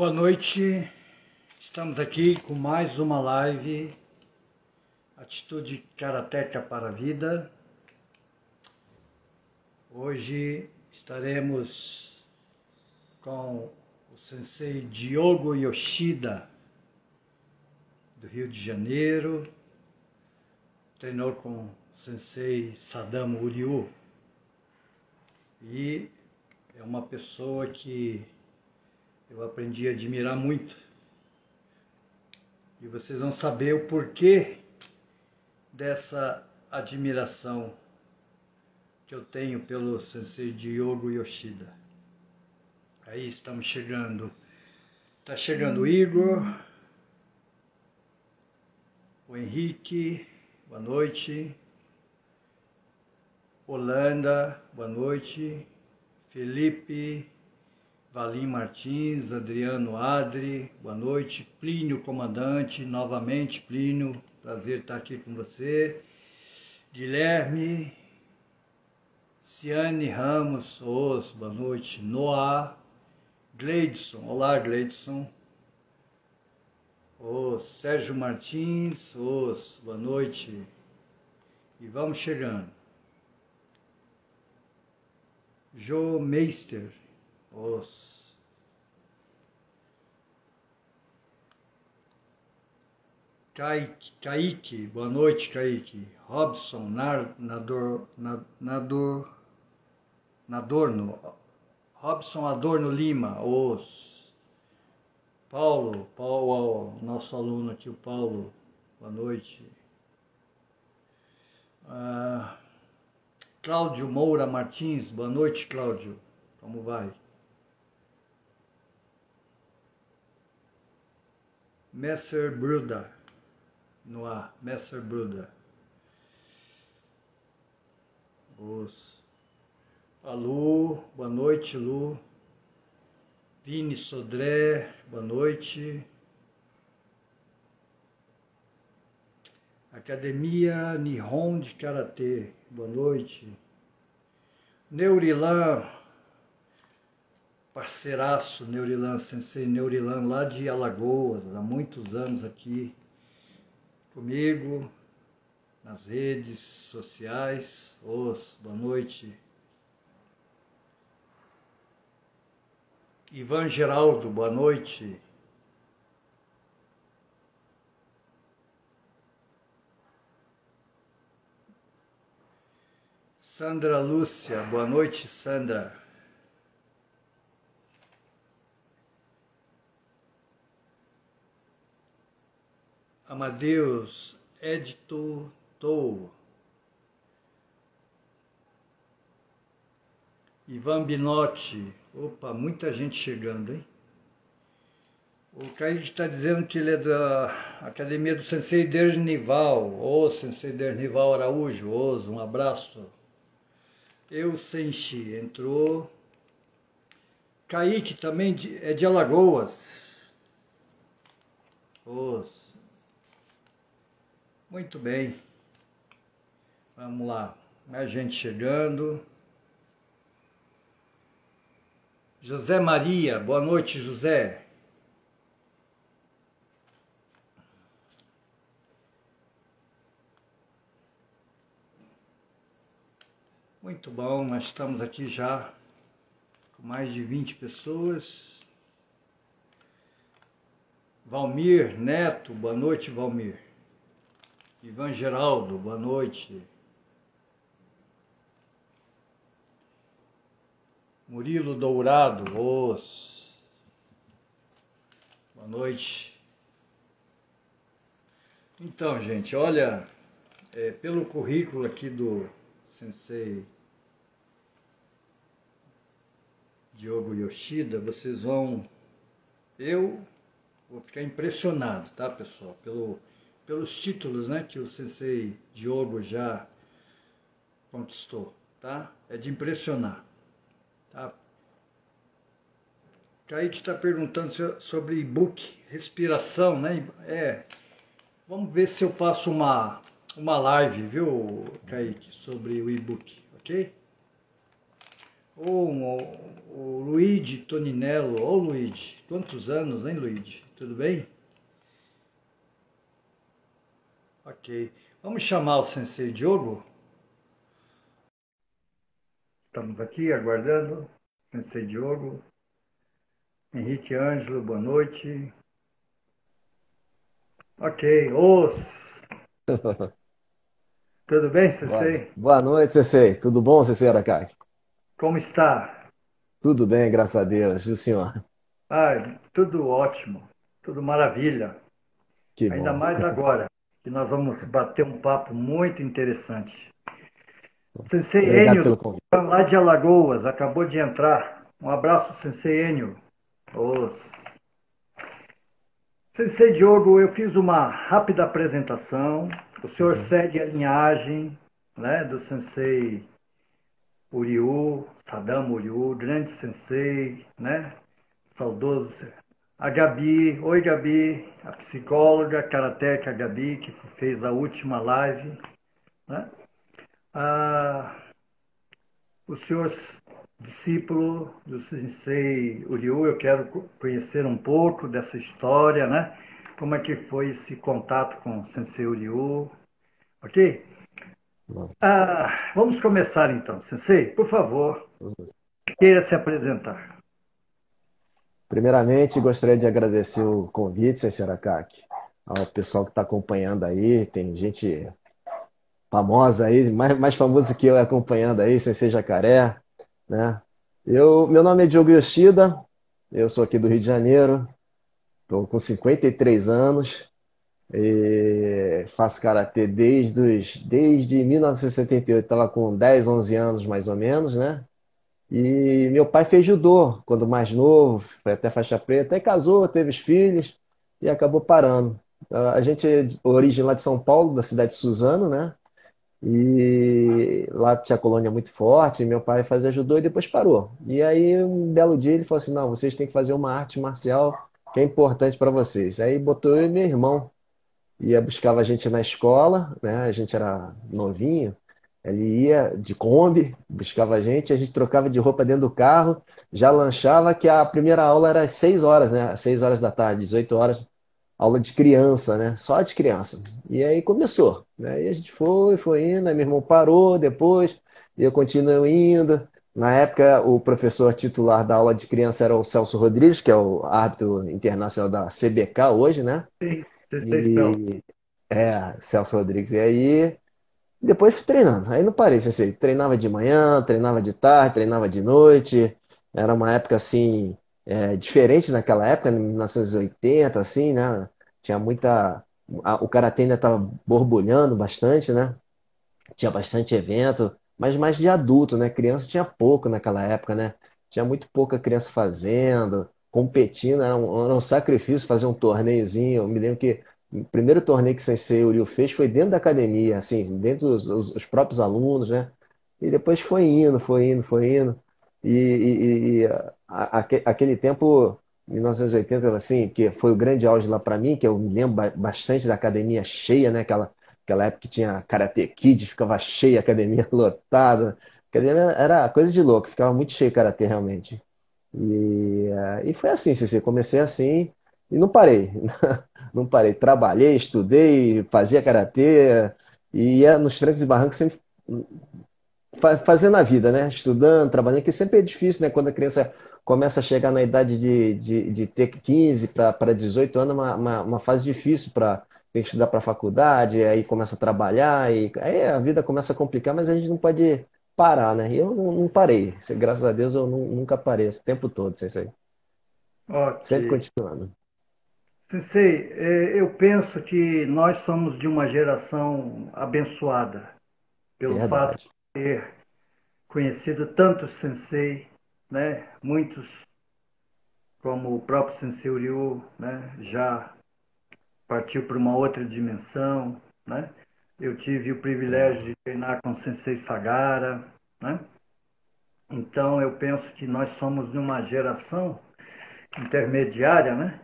Boa noite, estamos aqui com mais uma live Atitude Karateca para a Vida. Hoje estaremos com o sensei Diogo Yoshida, do Rio de Janeiro, treinou com o sensei Sadamo Uriu e é uma pessoa que eu aprendi a admirar muito. E vocês vão saber o porquê dessa admiração que eu tenho pelo sensei Diogo Yoshida. Aí estamos chegando. Está chegando o Igor, o Henrique, boa noite. Holanda, boa noite. Felipe, Valim Martins, Adriano Adri, boa noite. Plínio Comandante, novamente Plínio, prazer estar aqui com você. Guilherme, Ciane Ramos, os, boa noite. Noah, Gleidson, olá Gleidson. O Sérgio Martins, os, boa noite. E vamos chegando. Joe Meister, os Kaique, Kaique, boa noite Kaique. Robson, Nador, Nador, Nadorno, Robson Adorno Lima, os Paulo, Paulo, nosso aluno aqui, o Paulo, boa noite. Ah, Cláudio Moura Martins, boa noite Cláudio, como vai? Messer Bruda, no ar, Messer Bruda. Os. A Lu, boa noite Lu. Vini Sodré, boa noite. Academia Nihon de Karatê, boa noite. Neurilan, parceiraço Neurilan, sensei Neurilan, lá de Alagoas, há muitos anos aqui comigo, nas redes sociais. Os, boa noite. Ivan Geraldo, boa noite. Sandra Lúcia, boa noite, Sandra. Amadeus Edito Tou. Ivan Binotti. Opa, muita gente chegando, hein? O Kaique está dizendo que ele é da Academia do Sensei Dernival. Ô, oh, Sensei Dernival Araújo, Oso, um abraço. Eu Senshi entrou. Kaique também é de Alagoas. Os. Muito bem. Vamos lá. Mais gente chegando. José Maria, boa noite, José. Muito bom, nós estamos aqui já com mais de 20 pessoas. Valmir Neto, boa noite, Valmir. Ivan Geraldo, boa noite. Murilo Dourado, os. Boa noite. Então, gente, olha, é, pelo currículo aqui do Sensei Diogo Yoshida, vocês vão. Eu vou ficar impressionado, tá, pessoal? Pelo, pelos títulos né, que o Sensei Diogo já conquistou, tá? É de impressionar, tá? Kaique está perguntando sobre e-book, respiração, né? É, vamos ver se eu faço uma, uma live, viu, Kaique, sobre o e-book, ok? o, o Luigi Toninello. Ô Luigi, quantos anos, hein Luigi? Tudo bem? Ok. Vamos chamar o Sensei Diogo? Estamos aqui aguardando. Sensei Diogo. Henrique Ângelo, boa noite. Ok, os. Tudo bem, Sensei? Boa noite, Sensei. Tudo bom, Sensei Aracaki? Como está? Tudo bem, graças a Deus. E o senhor? Ah, tudo ótimo, tudo maravilha. Que Ainda bom. mais agora, que nós vamos bater um papo muito interessante. Sensei Enio, lá de Alagoas, acabou de entrar. Um abraço, Sensei Enio. Ô. Sensei Diogo, eu fiz uma rápida apresentação. O senhor segue a linhagem né, do Sensei Uriu, Sadam Uriu, grande Sensei, né? Saudoso. A Gabi, oi Gabi, a psicóloga karateca Gabi, que fez a última live, né? Ah, o senhor discípulo do Sensei Uriu, eu quero conhecer um pouco dessa história, né? Como é que foi esse contato com o Sensei Uriu, ok? Ah, vamos começar então. Sensei, por favor, queira se apresentar. Primeiramente, gostaria de agradecer o convite, Sensei Aracaki, ao pessoal que está acompanhando aí. Tem gente famosa aí, mais, mais famoso que eu acompanhando aí, Sensei Jacaré, né? Eu, meu nome é Diogo Yoshida, eu sou aqui do Rio de Janeiro, estou com 53 anos e faço karatê desde, desde 1978, estava com 10, 11 anos mais ou menos, né? E meu pai fez judô quando mais novo, foi até faixa preta, aí casou, teve os filhos e acabou parando. A gente é origem lá de São Paulo, da cidade de Suzano, né? E lá tinha colônia muito forte, meu pai fazia judô e depois parou. E aí, um belo dia, ele falou assim: Não, vocês têm que fazer uma arte marcial que é importante para vocês. Aí botou eu e meu irmão, ia buscava a gente na escola, né? A gente era novinho, ele ia de Kombi, buscava a gente, a gente trocava de roupa dentro do carro, já lanchava, que a primeira aula era às 6 horas, né? Às 6 horas da tarde, 18 horas, aula de criança, né? Só de criança. E aí começou, né? E a gente foi, foi indo, aí meu irmão parou depois, e eu continuei indo. Na época, o professor titular da aula de criança era o Celso Rodrigues, que é o árbitro internacional da CBK hoje, né? Sim. E é, Celso Rodrigues. E aí, depois treinando. Aí não parei, sensei. Treinava de manhã, treinava de tarde, treinava de noite. Era uma época assim, é, diferente naquela época, em 1980, assim, né? Tinha muita. a- O karatê ainda estava borbulhando bastante, né? Tinha bastante evento, mas mais de adulto, né? Criança tinha pouco naquela época, né? Tinha muito pouca criança fazendo, competindo, era um, era um sacrifício fazer um torneiozinho. Eu me lembro que o primeiro torneio que Sensei Uriu fez foi dentro da academia, assim, dentro dos os, os próprios alunos, né? E depois foi indo, foi indo, foi indo. E, e- e a- aque- aquele tempo, 1980, assim, que foi o grande auge lá para mim, que eu me lembro ba- bastante da academia cheia, né? Aquela, aquela época que tinha Karate Kid, ficava cheia, a academia lotada. A academia era coisa de louco, ficava muito cheio o Karatê realmente. E, eh, e foi assim, Ceci, comecei assim e não parei. Não parei. Trabalhei, estudei, fazia Karatê e ia nos trancos e barrancos sempre fa- fazendo a vida, né? Estudando, trabalhando, que sempre é difícil, né? Quando a criança começa a chegar na idade de, de, de ter 15 para 18 anos, é uma, uma, uma fase difícil para tem que estudar para a faculdade, aí começa a trabalhar, e aí a vida começa a complicar, mas a gente não pode parar, né? E eu não, não parei. Graças a Deus eu nu- nunca parei esse tempo todo, isso aí. Sempre Ok. continuando. Sensei, eh, eu penso que nós somos de uma geração abençoada pelo fato Verdade. de ter conhecido tantos sensei, né? Muitos, como o próprio Sensei Uriu, né? Já partiu para uma outra dimensão, né? Eu tive o privilégio de treinar com o Sensei Sagara, né? Então eu penso que nós somos de uma geração intermediária, né?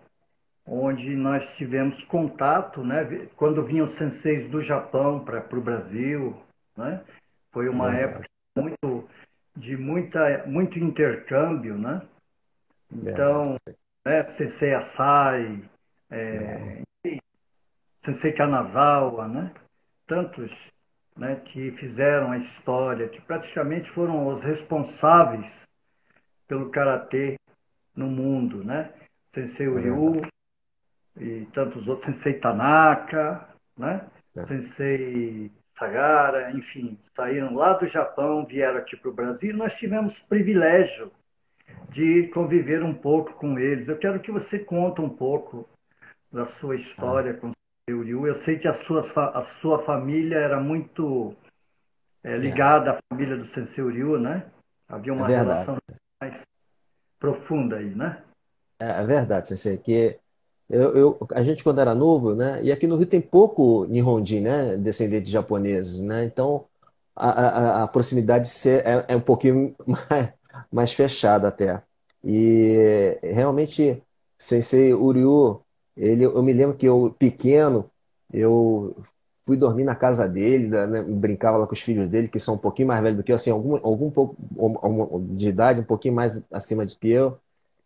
Onde nós tivemos contato, né? Quando vinham senseis do Japão para o Brasil, né? Foi uma Verdade. época muito de muita, muito intercâmbio, né? Então, né, Sensei Asai, é, é. Sensei Kanazawa, né? Tantos né, que fizeram a história, que praticamente foram os responsáveis pelo karatê no mundo, né? Sensei Uryu é e tantos outros, Sensei Tanaka, né? É. Sensei Sagara, enfim, saíram lá do Japão, vieram aqui para o Brasil e nós tivemos privilégio de conviver um pouco com eles. Eu quero que você conte um pouco da sua história com o Ryu. Eu sei que a sua, a sua família era muito é, ligada à família do Sensei Ryu, né? Havia uma é relação mais profunda aí, né? É, é verdade, Sensei, que eu, eu, a gente quando era novo, né? E aqui no Rio tem pouco Nihonjin, né? Descendente de japoneses, né? Então a, a, a proximidade é, é um pouquinho mais, mais fechada até. E realmente, Sensei Uryu, ele, eu me lembro que eu, pequeno, eu fui dormir na casa dele, né, brincava lá com os filhos dele, que são um pouquinho mais velhos do que eu, assim, algum, algum pouco de idade, um pouquinho mais acima de que eu.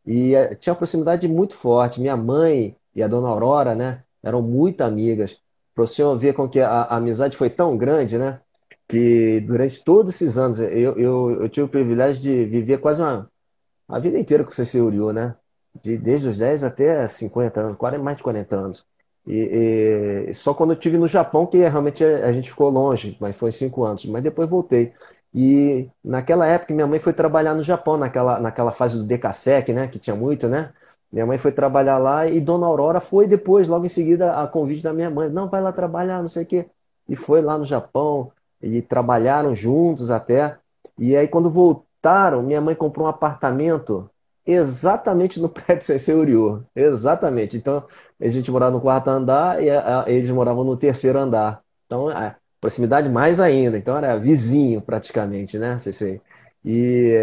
E eh, tinha uma proximidade muito forte. Minha mãe e a dona Aurora, né, eram muito amigas. Para o senhor ver com que a, a amizade foi tão grande, né? que durante todos esses anos eu, eu, eu tive o privilégio de viver quase uma, a vida inteira com o Cecil Uriu, né? De, desde os 10 até 50 anos, mais de 40 anos. E, e, só quando eu estive no Japão que realmente a gente ficou longe, mas foi cinco anos. Mas depois voltei. E naquela época minha mãe foi trabalhar no Japão, naquela, naquela fase do DKSEC, né? Que tinha muito, né? Minha mãe foi trabalhar lá e Dona Aurora foi depois, logo em seguida, a convite da minha mãe. Não, vai lá trabalhar, não sei o quê. E foi lá no Japão, e trabalharam juntos até. E aí, quando voltaram, minha mãe comprou um apartamento exatamente no prédio Sensei Uriu. Exatamente. Então, a gente morava no quarto andar e a, a, eles moravam no terceiro andar. Então, a proximidade mais ainda. Então, era vizinho praticamente, né, Sensei? E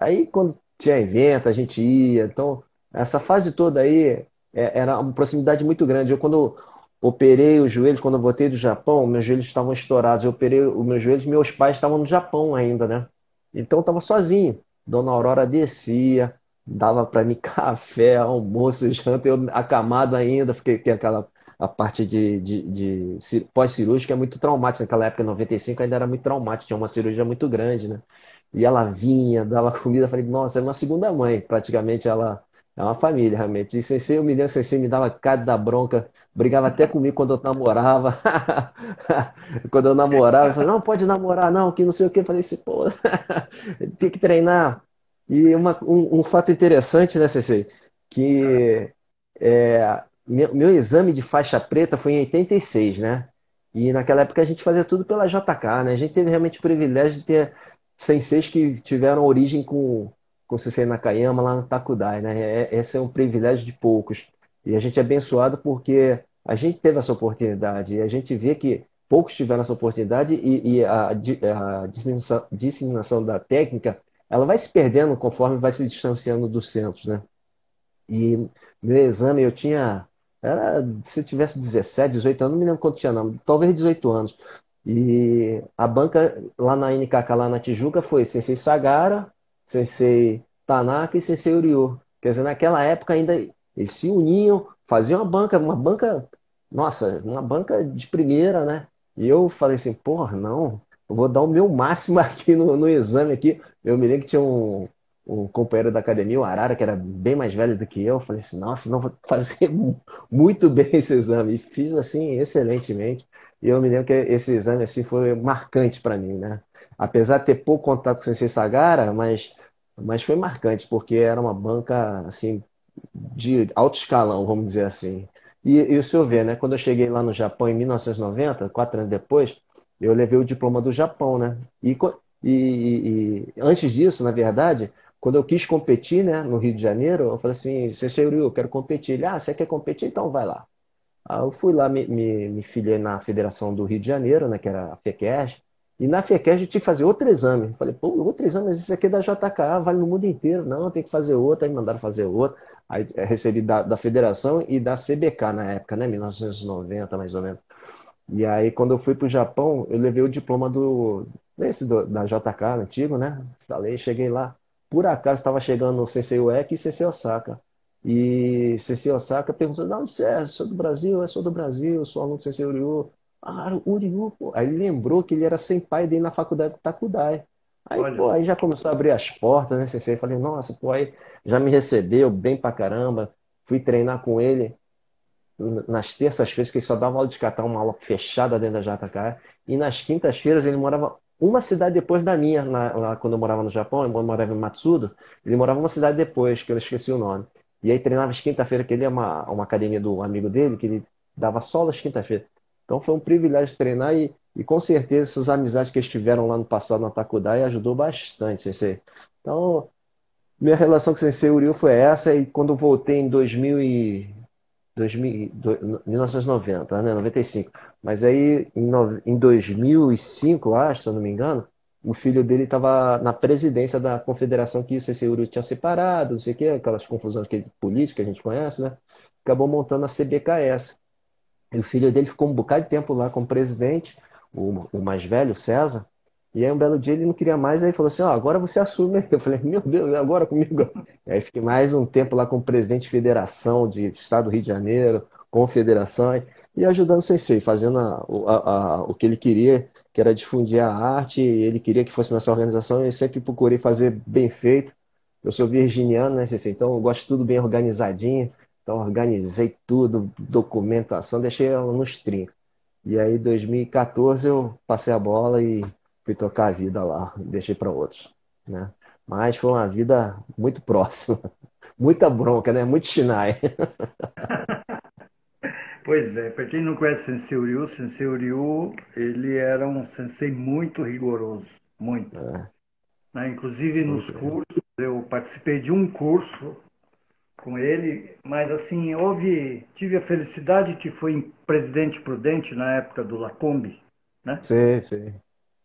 aí, quando tinha evento, a gente ia. Então, essa fase toda aí é, era uma proximidade muito grande. Eu, quando operei os joelhos, quando eu voltei do Japão, meus joelhos estavam estourados. Eu operei os meus joelhos, meus pais estavam no Japão ainda, né? Então eu estava sozinho. Dona Aurora descia, dava para mim café, almoço, janta, eu acamado ainda, porque tem aquela a parte de, de, de pós-cirúrgica é muito traumática. Naquela época, em 95, ainda era muito traumática, tinha uma cirurgia muito grande, né? E ela vinha, dava comida, falei, nossa, é uma segunda mãe, praticamente ela é uma família, realmente. E Sensei, eu me lembro, Sensei me dava cada bronca, brigava até comigo quando eu namorava. quando eu namorava, eu falei, não, pode namorar, não, que não sei o que. Eu falei assim, pô, tem que treinar. E uma, um, um, fato interessante, né, Sensei? Que é, meu, meu, exame de faixa preta foi em 86, né? E naquela época a gente fazia tudo pela JK, né? A gente teve realmente o privilégio de ter senseis que tiveram origem com com Sensei Nakayama lá no Takudai, né? É, esse é um privilégio de poucos. E a gente é abençoado porque a gente teve essa oportunidade e a gente vê que poucos tiveram essa oportunidade e, e a, a disseminação, disseminação, da técnica ela vai se perdendo conforme vai se distanciando dos centros, né? E meu exame eu tinha era se eu tivesse 17, 18 anos, não me lembro quanto tinha não, talvez 18 anos. E a banca lá na NKK, lá na Tijuca, foi Sensei Sagara, Sensei Tanaka e Sensei Uryu. Quer dizer, naquela época ainda eles se uniam, faziam uma banca, uma banca, nossa, uma banca de primeira, né? E eu falei assim, porra, não, eu vou dar o meu máximo aqui no, no exame aqui. Eu me lembro que tinha um, um companheiro da academia, o Arara, que era bem mais velho do que eu. Falei assim, nossa, não vou fazer muito bem esse exame. E fiz assim, excelentemente. E eu me lembro que esse exame assim foi marcante para mim, né? apesar de ter pouco contato com o Sensei Sagara, mas, mas foi marcante, porque era uma banca assim de alto escalão, vamos dizer assim. E, e o senhor vê, né? Quando eu cheguei lá no Japão em 1990, quatro anos depois, eu levei o diploma do Japão, né? E, e, e antes disso, na verdade, quando eu quis competir, né, no Rio de Janeiro, eu falei assim, Sensei Ryu, eu quero competir. Ele, ah, você quer competir? Então vai lá. Aí eu fui lá, me, me, me filiei na Federação do Rio de Janeiro, né, que era a FECAS, e na a gente tinha que fazer outro exame. Falei, pô, outro exame, mas isso aqui é da JK, vale no mundo inteiro. Não, tem que fazer outro. Aí mandaram fazer outro. Aí é, recebi da, da federação e da CBK na época, né? 1990, mais ou menos. E aí, quando eu fui para o Japão, eu levei o diploma do, esse do, da JK antigo, né? Falei, cheguei lá. Por acaso estava chegando o Sensei Uek e Sensei Osaka. E Sensei Osaka perguntou: Não, você é? Sou do Brasil? Eu sou do Brasil, sou aluno do Sensei Uryu. Ah, Uryu, pô. Aí ele lembrou que ele era senpai dele na faculdade do Takudai. Aí, Olha. pô, aí já começou a abrir as portas, né, Sensei? Falei, nossa, pô, aí já me recebeu bem pra caramba. Fui treinar com ele nas terças-feiras, que ele só dava aula de catar uma aula fechada dentro da JK. E nas quintas-feiras ele morava uma cidade depois da minha, lá, quando eu morava no Japão, eu morava em Matsudo, ele morava uma cidade depois, que eu esqueci o nome. E aí treinava às quinta-feira, que ele é uma, uma academia do amigo dele, que ele dava só às quinta-feira. Então foi um privilégio treinar e, e com certeza essas amizades que eles tiveram lá no passado na Takudai ajudou bastante, Sensei. Então, minha relação com o Sensei Uriu foi essa, e quando voltei em 2000 e, 2000, 1990, né, 95. Mas aí, em, em 2005, acho, se eu não me engano, o filho dele estava na presidência da confederação que o CCURU tinha separado, não sei o quê, aquelas confusões que, políticas que a gente conhece, né? Acabou montando a CBKS. E o filho dele ficou um bocado de tempo lá como presidente, o, o mais velho, César, e aí um belo dia ele não queria mais, aí falou assim, ó, oh, agora você assume. Eu falei, meu Deus, agora comigo? Aí fiquei mais um tempo lá como presidente de federação de Estado do Rio de Janeiro, confederação, e ajudando o Sensei, fazendo a, a, a, o que ele queria, que era difundir a arte, ele queria que fosse nessa organização, e eu sempre procurei fazer bem feito. Eu sou virginiano, né, Sensei? Então eu gosto de tudo bem organizadinho, então organizei tudo, documentação, deixei ela nos trincos. E aí, em 2014, eu passei a bola e fui tocar a vida lá, deixei para outros, né? Mas foi uma vida muito próxima, muita bronca, né? Muito Shinai. Pois é, para quem não conhece Sensei Ryu, Sensei Ryu, ele era um sensei muito rigoroso, muito. É. Né? Inclusive nos cursos, eu participei de um curso com ele, mas assim, houve, tive a felicidade que foi Presidente Prudente na época do Lacombe, né? Sim, sim.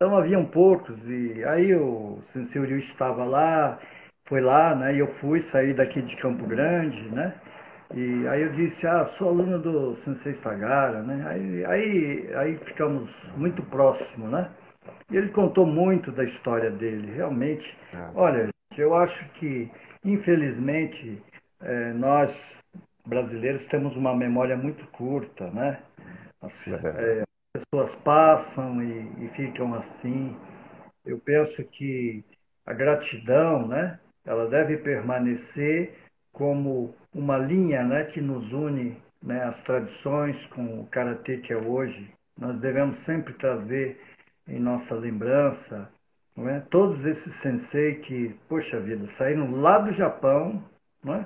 Então haviam poucos e aí o Sensei Uriu estava lá, foi lá, né? E eu fui sair daqui de Campo Grande, né? E aí eu disse, ah, sou aluno do Sensei Sagara, né? Aí, aí, aí ficamos muito próximos, né? E ele contou muito da história dele, realmente. Ah. Olha, eu acho que, infelizmente, é, nós brasileiros temos uma memória muito curta, né? As, é, pessoas passam e, e ficam assim. Eu penso que a gratidão, né, ela deve permanecer como uma linha né, que nos une né, as tradições com o karatê que é hoje. Nós devemos sempre trazer em nossa lembrança não é? todos esses sensei que, poxa vida, saíram lá do Japão não é?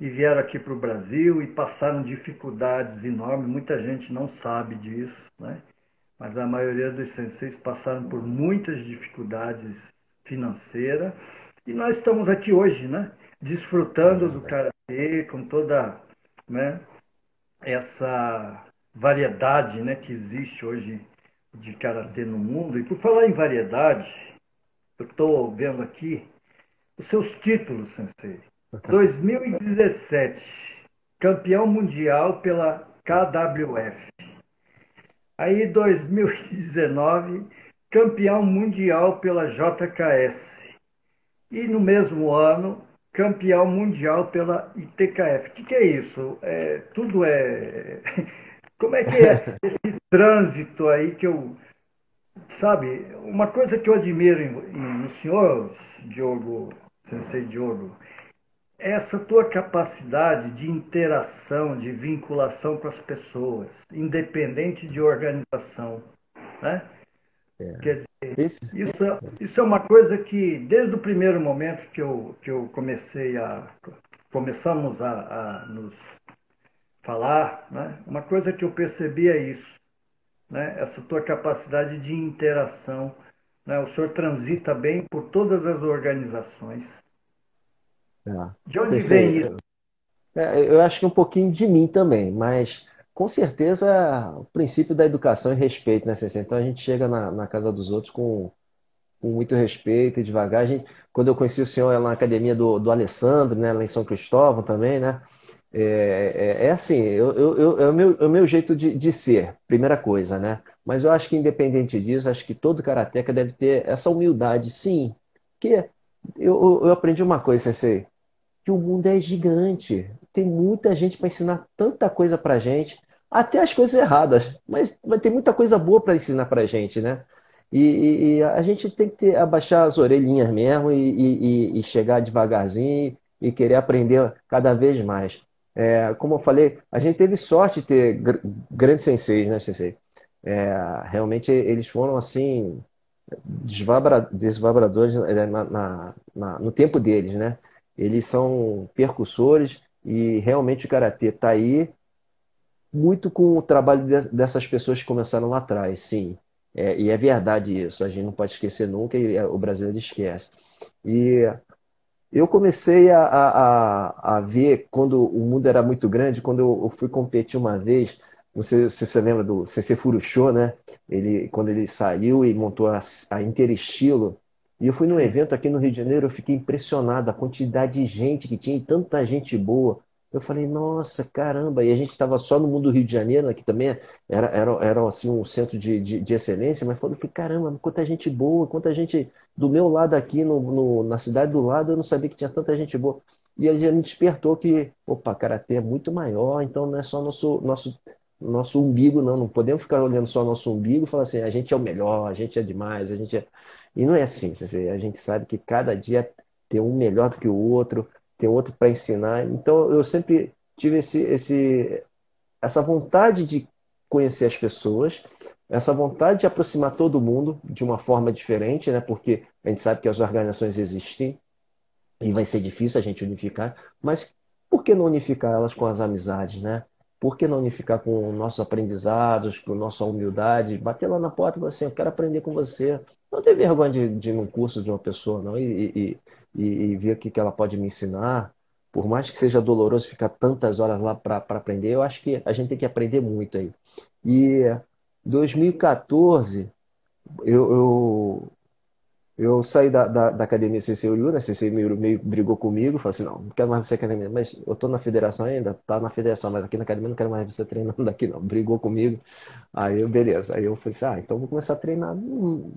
e vieram aqui para o Brasil e passaram dificuldades enormes. Muita gente não sabe disso, né? mas a maioria dos senseis passaram por muitas dificuldades financeiras. E nós estamos aqui hoje, né? desfrutando do karatê com toda né, essa variedade né, que existe hoje de karatê no mundo. E por falar em variedade, eu estou vendo aqui os seus títulos, Sensei. 2017, campeão mundial pela KWF. Aí 2019, campeão mundial pela JKS. E no mesmo ano, campeão mundial pela ITKF. O que, que, é isso? É, tudo é. Como é que é esse trânsito aí que eu. Sabe, uma coisa que eu admiro em, em, no senhor, Diogo, Sensei Diogo, essa tua capacidade de interação, de vinculação com as pessoas, independente de organização. Né? É. Quer dizer, isso, é, isso é uma coisa que, desde o primeiro momento que eu, que eu comecei a. começamos a, a nos falar, né? uma coisa que eu percebi é isso. Né? Essa tua capacidade de interação. Né? O senhor transita bem por todas as organizações. É. De onde vem isso? É, eu acho que um pouquinho de mim também, mas com certeza o princípio da educação e respeito, né, Cecília? Então a gente chega na, na casa dos outros com, com, muito respeito e devagar. A gente, quando eu conheci o senhor na academia do, do Alessandro, né, lá em São Cristóvão também, né? É, é, é assim, eu, eu, eu, é, o meu, é o meu jeito de, de ser, primeira coisa, né? Mas eu acho que, independente disso, acho que todo karateca deve ter essa humildade, sim. Que eu, eu aprendi uma coisa, Sensei, que o mundo é gigante. Tem muita gente para ensinar tanta coisa para gente, até as coisas erradas, mas vai ter muita coisa boa para ensinar para gente, né? E, e, e, a gente tem que ter, abaixar as orelhinhas mesmo e, e, chegar devagarzinho e querer aprender cada vez mais. É, como eu falei, a gente teve sorte de ter gr grandes senseis, né, sensei? É, realmente eles foram assim desvabradores é, na, na, na, no tempo deles, né? Eles são percussores e realmente o karatê está aí muito com o trabalho de, dessas pessoas que começaram lá atrás, sim. É, e é verdade isso, a gente não pode esquecer nunca e o brasileiro esquece. E eu comecei a, a, a ver quando o mundo era muito grande, quando eu, fui competir uma vez, não sei se você lembra do CC Furushô, né? Ele, quando ele saiu e montou a, a Interestilo, e eu fui num evento aqui no Rio de Janeiro, eu fiquei impressionado, a quantidade de gente que tinha, e tanta gente boa. Eu falei, nossa, caramba, e a gente estava só no mundo do Rio de Janeiro, né, que também era, era, era assim, um centro de, de, de excelência, mas falei, caramba, quanta gente boa, quanta gente do meu lado aqui, no, no, na cidade do lado, eu não sabia que tinha tanta gente boa. E a gente despertou que, opa, Karatê é muito maior, então não é só nosso, nosso, nosso umbigo, não. Não podemos ficar olhando só nosso umbigo e falar assim, a gente é o melhor, a gente é demais, a gente é... E não é assim, a gente sabe que cada dia tem um melhor do que o outro, tem outro para ensinar. Então eu sempre tive esse, esse, essa vontade de conhecer as pessoas, essa vontade de aproximar todo mundo de uma forma diferente, né? Porque a gente sabe que as organizações existem e vai ser difícil a gente unificar, mas por que não unificar elas com as amizades, né? Por que não unificar com nossos aprendizados, com nossa humildade? Bater lá na porta e falar assim, eu quero aprender com você. Não ter vergonha de, de ir num curso de uma pessoa, não, e, e, e, e ver o que, que ela pode me ensinar. Por mais que seja doloroso ficar tantas horas lá para aprender, eu acho que a gente tem que aprender muito aí. E 2014, eu, eu, eu saí da, da, da academia CCU, né? CCU meio brigou comigo, falou assim, não, não quero mais você academia, mas eu tô na federação ainda, tá na federação, mas aqui na academia não quero mais você treinando daqui não, brigou comigo, aí eu, beleza, aí eu falei assim, ah, então vou começar a treinar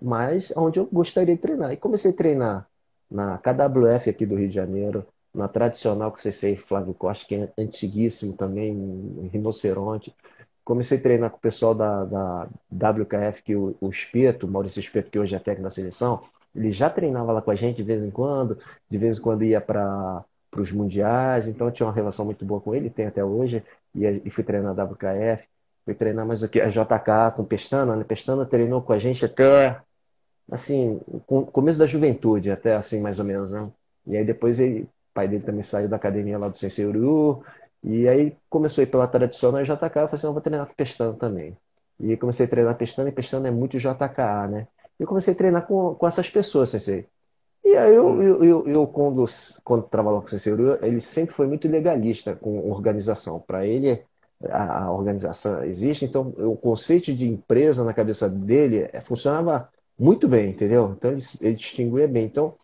mais onde eu gostaria de treinar, e comecei a treinar na KWF aqui do Rio de Janeiro, na tradicional que CC Flávio Costa, que é antiguíssimo também, rinoceronte, comecei a treinar com o pessoal da, da WKF, que o, o Espeto, Maurício Espeto, que hoje é técnico da seleção, ele já treinava lá com a gente de vez em quando, de vez em quando ia para os mundiais, então eu tinha uma relação muito boa com ele, tem até hoje, e, e fui treinar na WKF, fui treinar mais o que? A JK com Pestana, né? Pestana treinou com a gente até, assim, com, começo da juventude, até assim, mais ou menos, né? E aí depois ele, o pai dele também saiu da academia lá do Sensei Uru, e aí começou a ir pela tradicional JK, eu falei assim, eu vou treinar com Pestana também. E comecei a treinar Pestana, e Pestana é muito JKA, né? Eu comecei a treinar com, com essas pessoas, sensei. E aí eu, eu, eu, eu quando, quando trabalhava com o sensei, ele sempre foi muito legalista com organização. Para ele, a, a, organização existe, então o conceito de empresa na cabeça dele é, funcionava muito bem, entendeu? Então ele, ele distinguia bem. Então,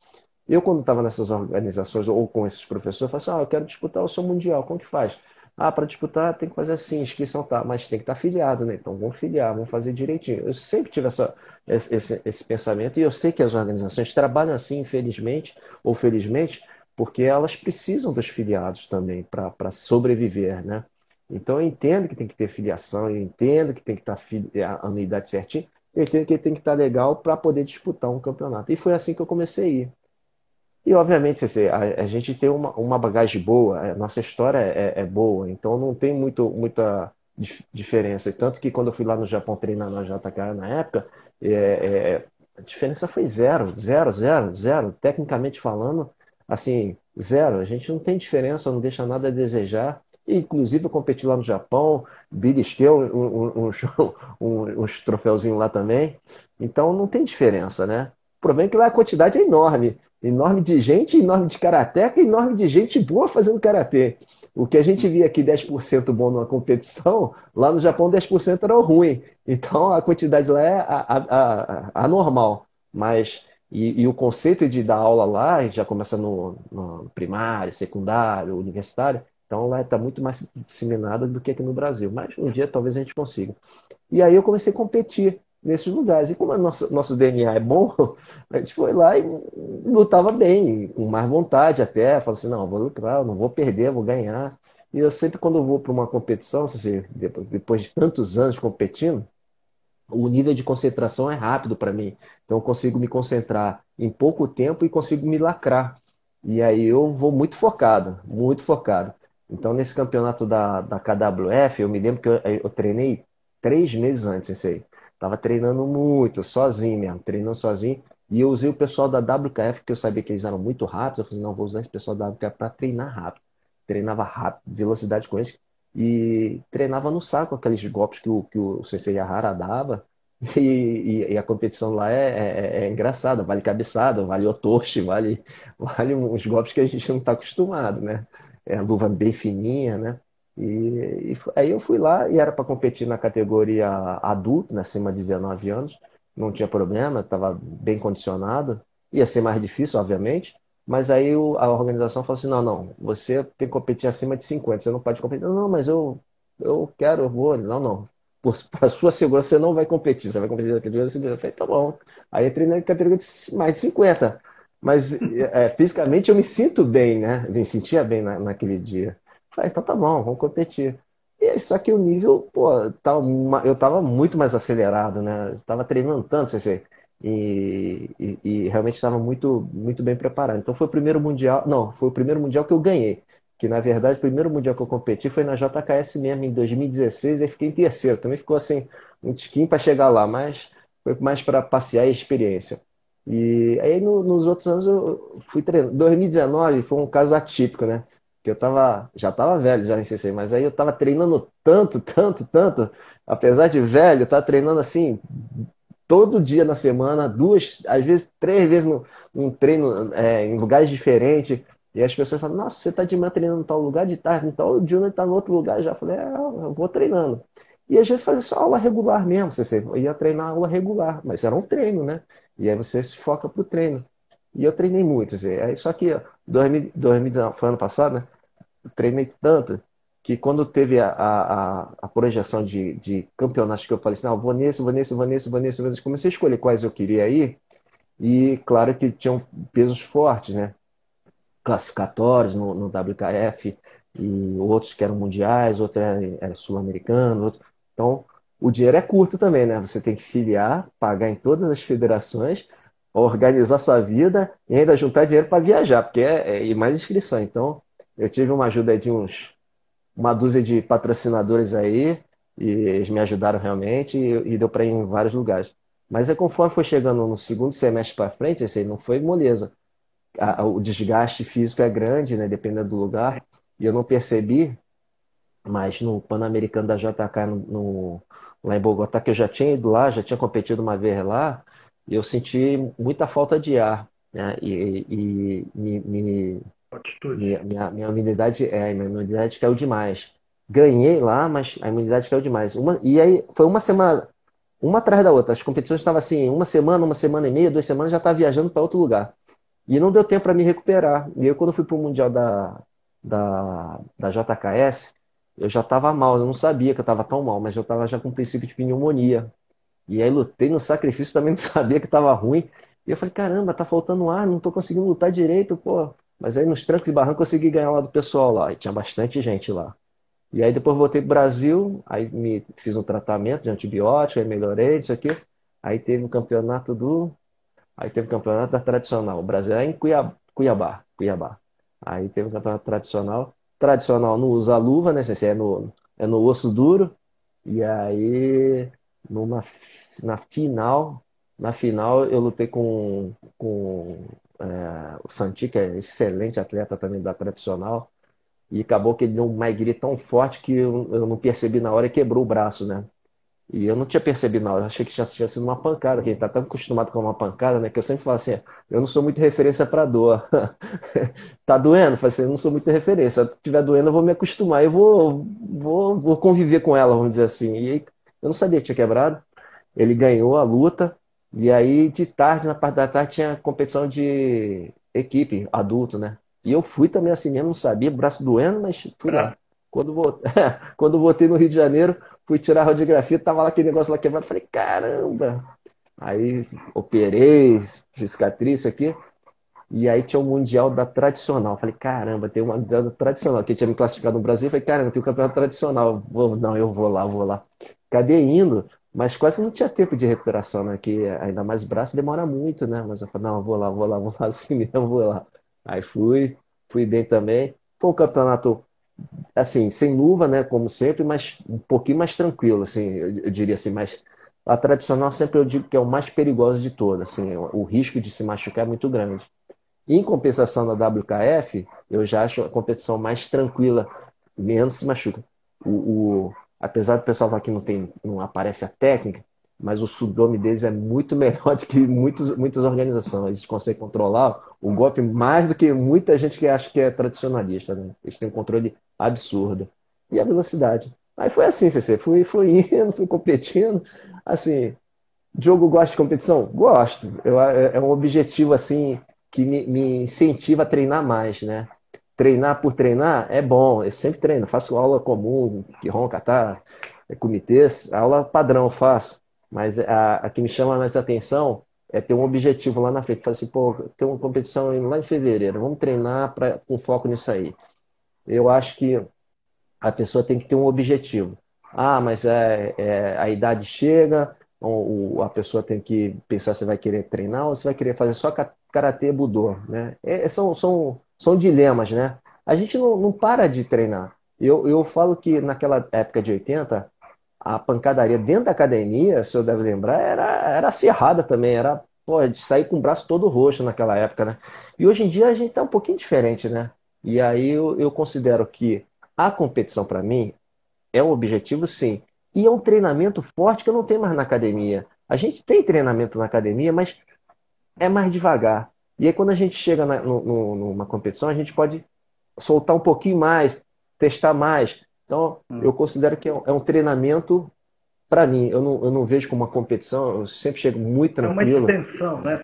eu quando estava nessas organizações ou com esses professores, eu falava assim, ah, eu quero disputar o seu mundial, como que faz? Ah, para disputar tem que fazer assim, inscrição tá, mas tem que estar tá afiliado, né? Então vamos filiar, vamos fazer direitinho. Eu sempre tive essa, esse, esse pensamento. E eu sei que as organizações trabalham assim, infelizmente ou felizmente, porque elas precisam dos filiados também para sobreviver, né? Então eu entendo que tem que ter filiação, eu entendo que tem que estar tá a anuidade certinha, eu entendo que tem que estar tá legal para poder disputar um campeonato. E foi assim que eu comecei a ir. E, obviamente, a, a gente tem uma, uma bagagem boa, a nossa história é, é, boa, então não tem muito, muita diferença. Tanto que quando eu fui lá no Japão treinar na JK na época, é, é, a diferença foi zero, zero, zero, zero. Tecnicamente falando, assim, zero. A gente não tem diferença, não deixa nada a desejar. E, inclusive, eu competi lá no Japão, belisqueu uns um, troféuzinhos lá também. Então, não tem diferença, né? O problema é que lá a quantidade é enorme. Enorme de gente, enorme de karateca, enorme de gente boa fazendo karatê. O que a gente via aqui 10% bom numa competição, lá no Japão 10% era ruim. Então a quantidade lá é anormal. Mas, e, e, o conceito de dar aula lá, já começa no, no primário, secundário, universitário, Então lá está muito mais disseminado do que aqui no Brasil. Mas um dia talvez a gente consiga. E aí eu comecei a competir nesses lugares. E como nosso, nosso DNA é bom, a gente foi lá e lutava bem, com mais vontade até. Falei assim, não, vou lutar, não vou perder, vou ganhar. E eu sempre, quando eu vou para uma competição, assim, depois de tantos anos competindo, o nível de concentração é rápido para mim. Então eu consigo me concentrar em pouco tempo e consigo me lacrar. E aí eu vou muito focado, muito focado. Então nesse campeonato da, da KWF, eu me lembro que eu, eu treinei três meses antes, aí. Tava treinando muito, sozinho mesmo, treinando sozinho. E eu usei o pessoal da WKF, que eu sabia que eles eram muito rápidos. Eu falei, não, vou usar esse pessoal da WKF para treinar rápido. Treinava rápido, velocidade com eles e treinava no saco aqueles golpes que o, que o Sensei Yahara dava. E, e, e, a competição lá é, é, é, engraçada, vale cabeçada, vale otoshi, vale, vale uns golpes que a gente não está acostumado, né? É luva bem fininha, né? E, e aí eu fui lá e era para competir na categoria adulto, né, acima de 19 anos, não tinha problema, estava bem condicionado, ia ser mais difícil, obviamente, mas aí a organização falou assim: não, não, você tem que competir acima de 50, você não pode competir. Não, mas eu, eu quero, eu vou. Não, não. Para sua segurança, você não vai competir, você vai competir na categoria de 50. Eu falei, tá bom. Aí entrei na categoria de mais de 50. Mas é, fisicamente eu me sinto bem, né? Me sentia bem na, naquele dia. Falei, então tá bom, vamos competir. E só que o nível, pô, tava, eu tava muito mais acelerado, né? Eu tava treinando tanto, sei, sei e, e, e realmente estava muito, muito bem preparado. Então foi o primeiro mundial, não, foi o primeiro mundial que eu ganhei. Que na verdade o primeiro mundial que eu competi foi na JKS mesmo em 2016 e fiquei em terceiro. Também ficou assim um tiquinho para chegar lá, mas foi mais para passear e experiência. E aí no, nos outros anos eu fui treinando. 2019 foi um caso atípico, né? Que eu tava, já estava velho já em CC, mas aí eu estava treinando tanto, tanto, tanto, apesar de velho, eu tava treinando assim todo dia na semana, duas, às vezes três vezes no, num treino é, em lugares diferentes. E as pessoas falam, nossa, você está de manhã treinando em tal lugar, de tarde, então o Júnior está no outro lugar. Eu já falei, é, eu vou treinando. E às vezes fazia só aula regular mesmo, você ia treinar aula regular, mas era um treino, né? E aí você se foca pro treino. E eu treinei muito, assim, só que 2019, foi ano passado, né? Treinei tanto que quando teve a, a, a projeção de, de campeonatos que eu falei assim, não, vou nesse, vou nesse, vou nesse, vou nesse, vou nesse, comecei a escolher quais eu queria ir, e claro que tinham pesos fortes, né? Classificatórios no, no WKF, e outros que eram mundiais, outros eram, eram sul-americanos, outro... então o dinheiro é curto também, né? Você tem que filiar, pagar em todas as federações, organizar sua vida e ainda juntar dinheiro para viajar, porque é, é, e mais inscrição. Então, eu tive uma ajuda de uns uma dúzia de patrocinadores aí, e eles me ajudaram realmente, e, e deu para ir em vários lugares. Mas é conforme foi chegando no segundo semestre para frente, esse aí não foi moleza. A, o desgaste físico é grande, né, dependendo do lugar, e eu não percebi, mas no Pan-Americano da JK, no, no, lá em Bogotá, que eu já tinha ido lá, já tinha competido uma vez lá, eu senti muita falta de ar, né, e, e me, me Atitude. Minha, minha, minha imunidade, é, minha imunidade caiu demais. Ganhei lá, mas a imunidade caiu demais. Uma, e aí foi uma semana, uma atrás da outra. As competições estavam assim, uma semana, uma semana e meia, duas semanas, já estava viajando para outro lugar. E não deu tempo para me recuperar. E eu, quando fui para o Mundial da, da, da JKS, eu já estava mal. Eu não sabia que eu estava tão mal, mas eu estava já com princípio de pneumonia. E aí lutei no sacrifício, também não sabia que estava ruim. E eu falei, caramba, tá faltando ar, não estou conseguindo lutar direito, pô. Mas aí nos trancos e barrancos consegui ganhar lá do pessoal lá. E tinha bastante gente lá. E aí depois voltei pro Brasil, aí me fiz um tratamento de antibiótico, aí melhorei, isso aqui. Aí teve o um campeonato do. Aí teve o um campeonato tradicional. O Brasil é em Cuiabá, Cuiabá, Cuiabá. Aí teve o um campeonato tradicional. Tradicional não usa luva, né? É no, é no osso duro. E aí, numa, na final, na final eu lutei com, com é, o Santi, que é excelente atleta também da tradicional, e acabou que ele deu um maigri tão forte que eu, eu, não percebi na hora e quebrou o braço, né? E eu não tinha percebido na hora, achei que tinha, tinha sido uma pancada, que ele tá tão acostumado com uma pancada, né? Que eu sempre falo assim, eu não sou muito referência para dor. tá doendo? Falei assim, eu não sou muito referência. Se tiver doendo, eu vou me acostumar, eu vou, vou, vou conviver com ela, vamos dizer assim. E eu não sabia que tinha quebrado. Ele ganhou a luta, e aí, de tarde, na parte da tarde, tinha competição de equipe, adulto, né? E eu fui também assim mesmo, não sabia, braço doendo, mas fui lá. Quando, voltei, quando voltei no Rio de Janeiro, fui tirar a radiografia, tava lá aquele negócio lá quebrado. Falei, caramba! Aí operei, cicatriz aqui. E aí tinha o Mundial da Tradicional. Falei, caramba, tem uma Mundial da Tradicional. Que tinha me classificado no Brasil. Falei, caramba, tem o campeonato tradicional. Vou, não, eu vou lá, vou lá. Cadê indo? Mas quase não tinha tempo de recuperação, né? Que ainda mais braço demora muito, né? Mas eu falei, não, vou lá, vou lá, vou lá assim mesmo, vou lá. Aí fui, fui bem também. Foi um campeonato, assim, sem luva, né? Como sempre, mas um pouquinho mais tranquilo, assim, eu, eu diria assim, mais a tradicional sempre eu digo que é o mais perigoso de todas, assim, o, o risco de se machucar é muito grande. Em compensação da WKF, eu já acho a competição mais tranquila, menos se machuca. O, o, apesar do pessoal falar que não, tem, não aparece a técnica, mas o subdome deles é muito melhor do que muitos, muitas organizações. Eles conseguem controlar o golpe mais do que muita gente que acha que é tradicionalista. Né? Eles têm um controle absurdo. E a velocidade. Aí foi assim, CC. Fui, fui indo, fui competindo. Assim, jogo gosta de competição? Gosto. Eu, é, é um objetivo, assim, que me, me incentiva a treinar mais, né? Treinar por treinar é bom. Eu sempre treino. Faço aula comum, que ronca, tá? É, comitês. Aula padrão faço. Mas a, a que me chama mais atenção é ter um objetivo lá na frente. Falar assim, pô, tem uma competição lá em fevereiro. Vamos treinar pra, com foco nisso aí. Eu acho que a pessoa tem que ter um objetivo. Ah, mas é, é a idade chega, ou, a pessoa tem que pensar se vai querer treinar ou se vai querer fazer só karatê budô, né? É, são, são, são dilemas, né? A gente não, não para de treinar. Eu, eu falo que naquela época de 80, a pancadaria dentro da academia, se eu deve lembrar, era, era acirrada também, era pô, de sair com o braço todo roxo naquela época, né? E hoje em dia a gente tá um pouquinho diferente, né? E aí eu, eu considero que a competição, para mim, é um objetivo, sim. E é um treinamento forte que eu não tenho mais na academia. A gente tem treinamento na academia, mas é mais devagar. E aí, quando a gente chega na, no, numa competição, a gente pode soltar um pouquinho mais, testar mais. Então, hum. eu considero que é um, é um treinamento para mim. Eu não, eu não vejo como uma competição, eu sempre chego muito tranquilo. É uma extensão, né?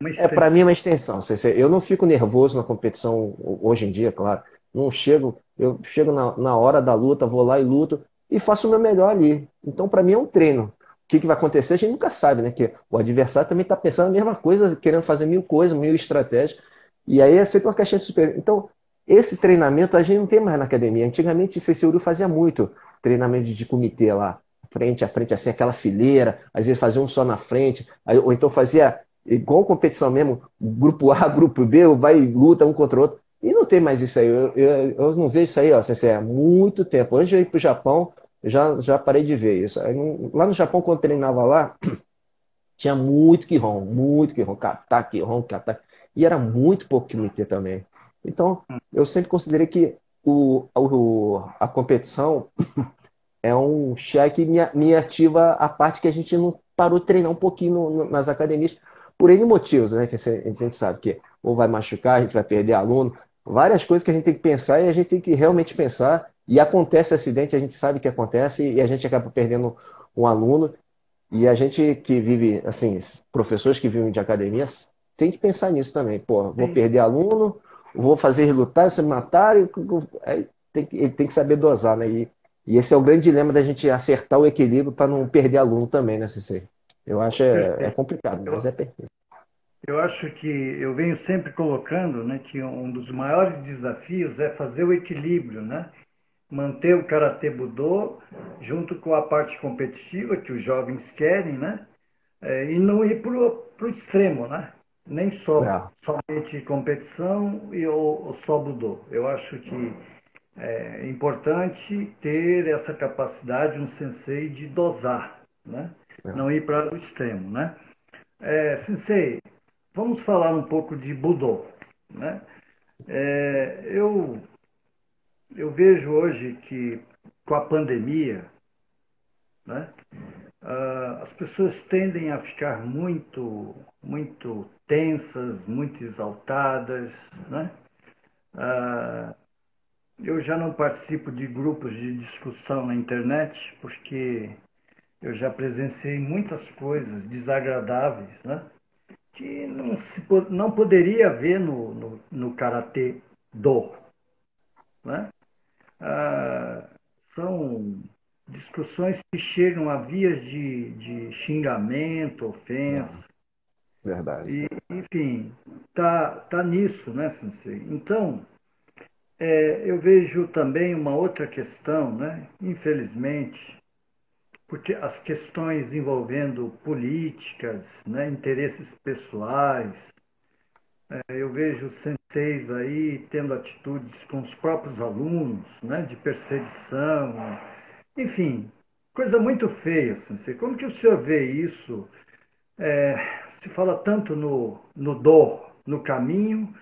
Uma extensão. É, para mim é uma extensão. Eu não fico nervoso na competição hoje em dia, claro. Não chego, eu chego na, na hora da luta, vou lá e luto e faço o meu melhor ali. Então, para mim é um treino. Que, que vai acontecer, a gente nunca sabe, né? Que o adversário também está pensando a mesma coisa, querendo fazer mil coisas, mil estratégias. E aí é sempre uma caixinha de super. Então, esse treinamento a gente não tem mais na academia. Antigamente, Cecílio fazia muito treinamento de comitê lá, frente a frente, assim, aquela fileira, às vezes fazia um só na frente, ou então fazia igual competição mesmo, grupo A, grupo B, vai luta um contra o outro. E não tem mais isso aí. Eu, eu, eu não vejo isso aí, ó, Sensei, há muito tempo. Antes de eu ir para o Japão, já, já parei de ver isso. Lá no Japão, quando treinava lá, tinha muito Kihon, muito Kihon, kata, Kihon, kata. E era muito pouco Kimite também. Então, eu sempre considerei que o, o, a competição é um cheque que me, me ativa a parte que a gente não parou de treinar um pouquinho no, no, nas academias, por N motivos, né? Que a gente sabe que ou vai machucar, a gente vai perder aluno, várias coisas que a gente tem que pensar e a gente tem que realmente pensar. E acontece acidente, a gente sabe que acontece e a gente acaba perdendo um aluno. E a gente que vive, assim, professores que vivem de academias, tem que pensar nisso também. Pô, vou Sim. perder aluno, vou fazer ele lutar, se matar, tem que, ele tem que saber dosar, né? E, e esse é o grande dilema da gente acertar o equilíbrio para não perder aluno também, né, CC? Eu acho é, é complicado, mas é perfeito. Eu acho que eu venho sempre colocando né, que um dos maiores desafios é fazer o equilíbrio, né? Manter o karatê budô junto com a parte competitiva que os jovens querem, né? É, e não ir para o extremo, né? Nem só é. somente competição e ou, ou só budô. Eu acho que é importante ter essa capacidade um sensei de dosar, né? É. Não ir para o extremo, né? É, sensei, Vamos falar um pouco de Budô. Né? É, eu, eu vejo hoje que com a pandemia, né, uh, as pessoas tendem a ficar muito, muito tensas, muito exaltadas. Né? Uh, eu já não participo de grupos de discussão na internet, porque eu já presenciei muitas coisas desagradáveis, né? que não, se, não poderia haver no, no, no karatê do. Né? Ah, são discussões que chegam a vias de, de xingamento, ofensa. Verdade. E, enfim, tá, tá nisso, né, Sensei? Então, é, eu vejo também uma outra questão, né? Infelizmente, porque as questões envolvendo políticas, né, interesses pessoais, é, eu vejo senseis aí tendo atitudes com os próprios alunos, né, de perseguição, enfim, coisa muito feia, sensei. Como que o senhor vê isso? É, se fala tanto no, no do, no caminho,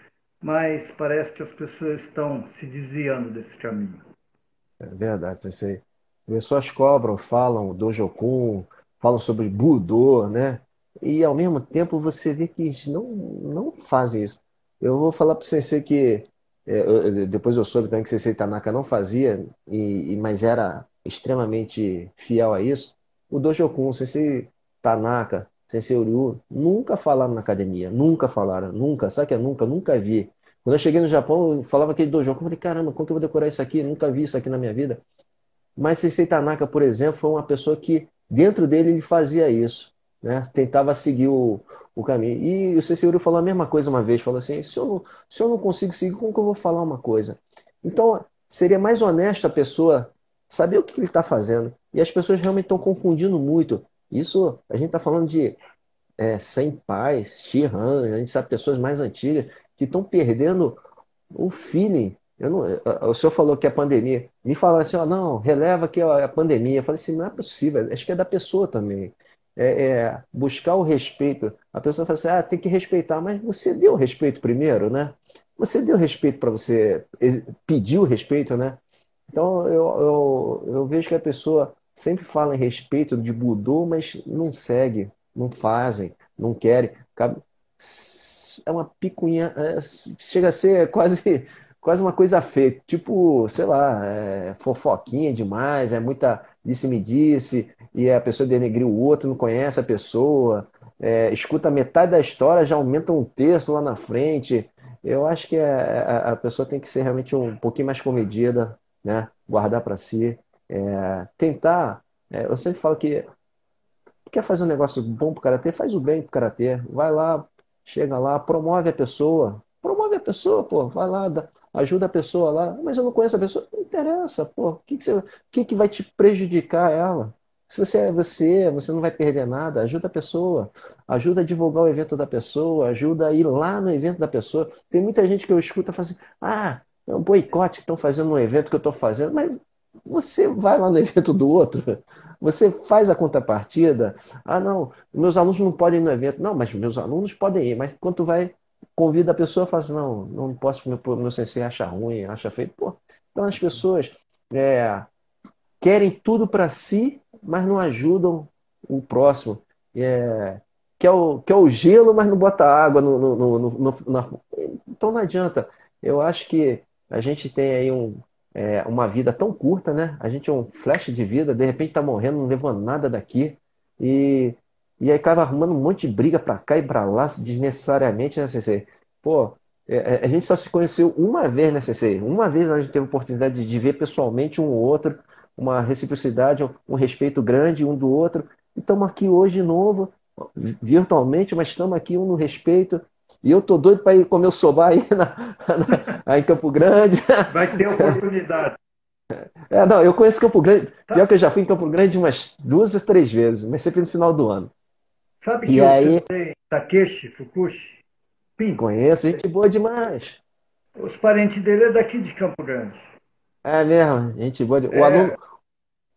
mas parece que as pessoas estão se desviando desse caminho. É verdade, sensei. Pessoas cobram, falam Dojokun, falam sobre Budô, né? E ao mesmo tempo você vê que eles não, não fazem isso. Eu vou falar para o sensei que é, eu, depois eu soube também que sensei Tanaka não fazia, e, mas era extremamente fiel a isso. O Dojokun, sensei Tanaka, sensei Uryu, nunca falaram na academia, nunca falaram, nunca, sabe que é nunca, nunca vi. Quando eu cheguei no Japão, eu falava aquele Dojokun, eu falei, caramba, como que eu vou decorar isso aqui? Nunca vi isso aqui na minha vida. Mas Sensei Tanaka, por exemplo, foi uma pessoa que dentro dele ele fazia isso, né? Tentava seguir o, o caminho. E o Sensei falou a mesma coisa uma vez, falou assim, se eu, não, se eu não consigo seguir, como que eu vou falar uma coisa? Então, seria mais honesto a pessoa saber o que ele está fazendo. E as pessoas realmente estão confundindo muito. Isso, a gente está falando de é, sem pais, Shihan, a gente sabe pessoas mais antigas que estão perdendo o feeling eu não, o senhor falou que é pandemia. Me falaram assim, ó, não, releva que é a pandemia. Eu falei assim, não é possível, acho que é da pessoa também. É, é buscar o respeito. A pessoa fala assim, ah, tem que respeitar, mas você deu respeito primeiro, né? Você deu respeito para você, pedir o respeito, né? Então eu, eu, eu vejo que a pessoa sempre fala em respeito de Budô, mas não segue, não fazem, não querem. É uma picuinha, é, chega a ser quase quase uma coisa feia, tipo, sei lá, é, fofoquinha demais, é muita disse-me-disse, e a pessoa denegriu o outro, não conhece a pessoa, é, escuta metade da história, já aumenta um terço lá na frente. Eu acho que a, é, a, a pessoa tem que ser realmente um pouquinho mais comedida, né? guardar para si, é, tentar. É, eu sempre falo que quer fazer um negócio bom pro karatê, faz o bem pro karatê. Vai lá, chega lá, promove a pessoa. Promove a pessoa, pô. Vai lá, dá, ajuda a pessoa lá, mas eu não conheço a pessoa, não interessa, pô, o que, que, você, que, que vai te prejudicar ela? Se você é você, você não vai perder nada, ajuda a pessoa, ajuda a divulgar o evento da pessoa, ajuda a ir lá no evento da pessoa. Tem muita gente que eu escuto e fala assim, ah, é um boicote que estão fazendo no evento que eu estou fazendo, mas você vai lá no evento do outro, você faz a contrapartida. Ah, não, meus alunos não podem ir no evento. Não, mas meus alunos podem ir, mas quando vai convida a pessoa e fala assim, não, não posso, meu, meu sensei acha ruim, acha feio. Pô, então as pessoas é, querem tudo para si, mas não ajudam o próximo. É, quer, o, quer o gelo, mas não bota água no, no, no, no na... Então não adianta. Eu acho que a gente tem aí um, é, uma vida tão curta, né? A gente é um flash de vida, de repente tá morrendo, não levou nada daqui. E e aí acaba arrumando um monte de briga pra cá e pra lá, desnecessariamente, né, Sensei? Pô, é, é, a gente só se conheceu uma vez, né, Sensei? Uma vez a gente teve a oportunidade de ver pessoalmente um ou outro, uma reciprocidade, um respeito grande um do outro. E estamos aqui hoje de novo, virtualmente, mas estamos aqui um no respeito. E eu tô doido para ir comer o sobá aí, na, na, aí em Campo Grande. Vai ter oportunidade. É, não, eu conheço Campo Grande. Tá. Pior que eu já fui em Campo Grande umas duas ou três vezes, mas sempre no final do ano. Sabe que e eu aí... Takeshi Fukushi? Pim. Conheço, gente boa demais. Os parentes dele é daqui de Campo Grande. É mesmo, gente boa. De... O é... aluno,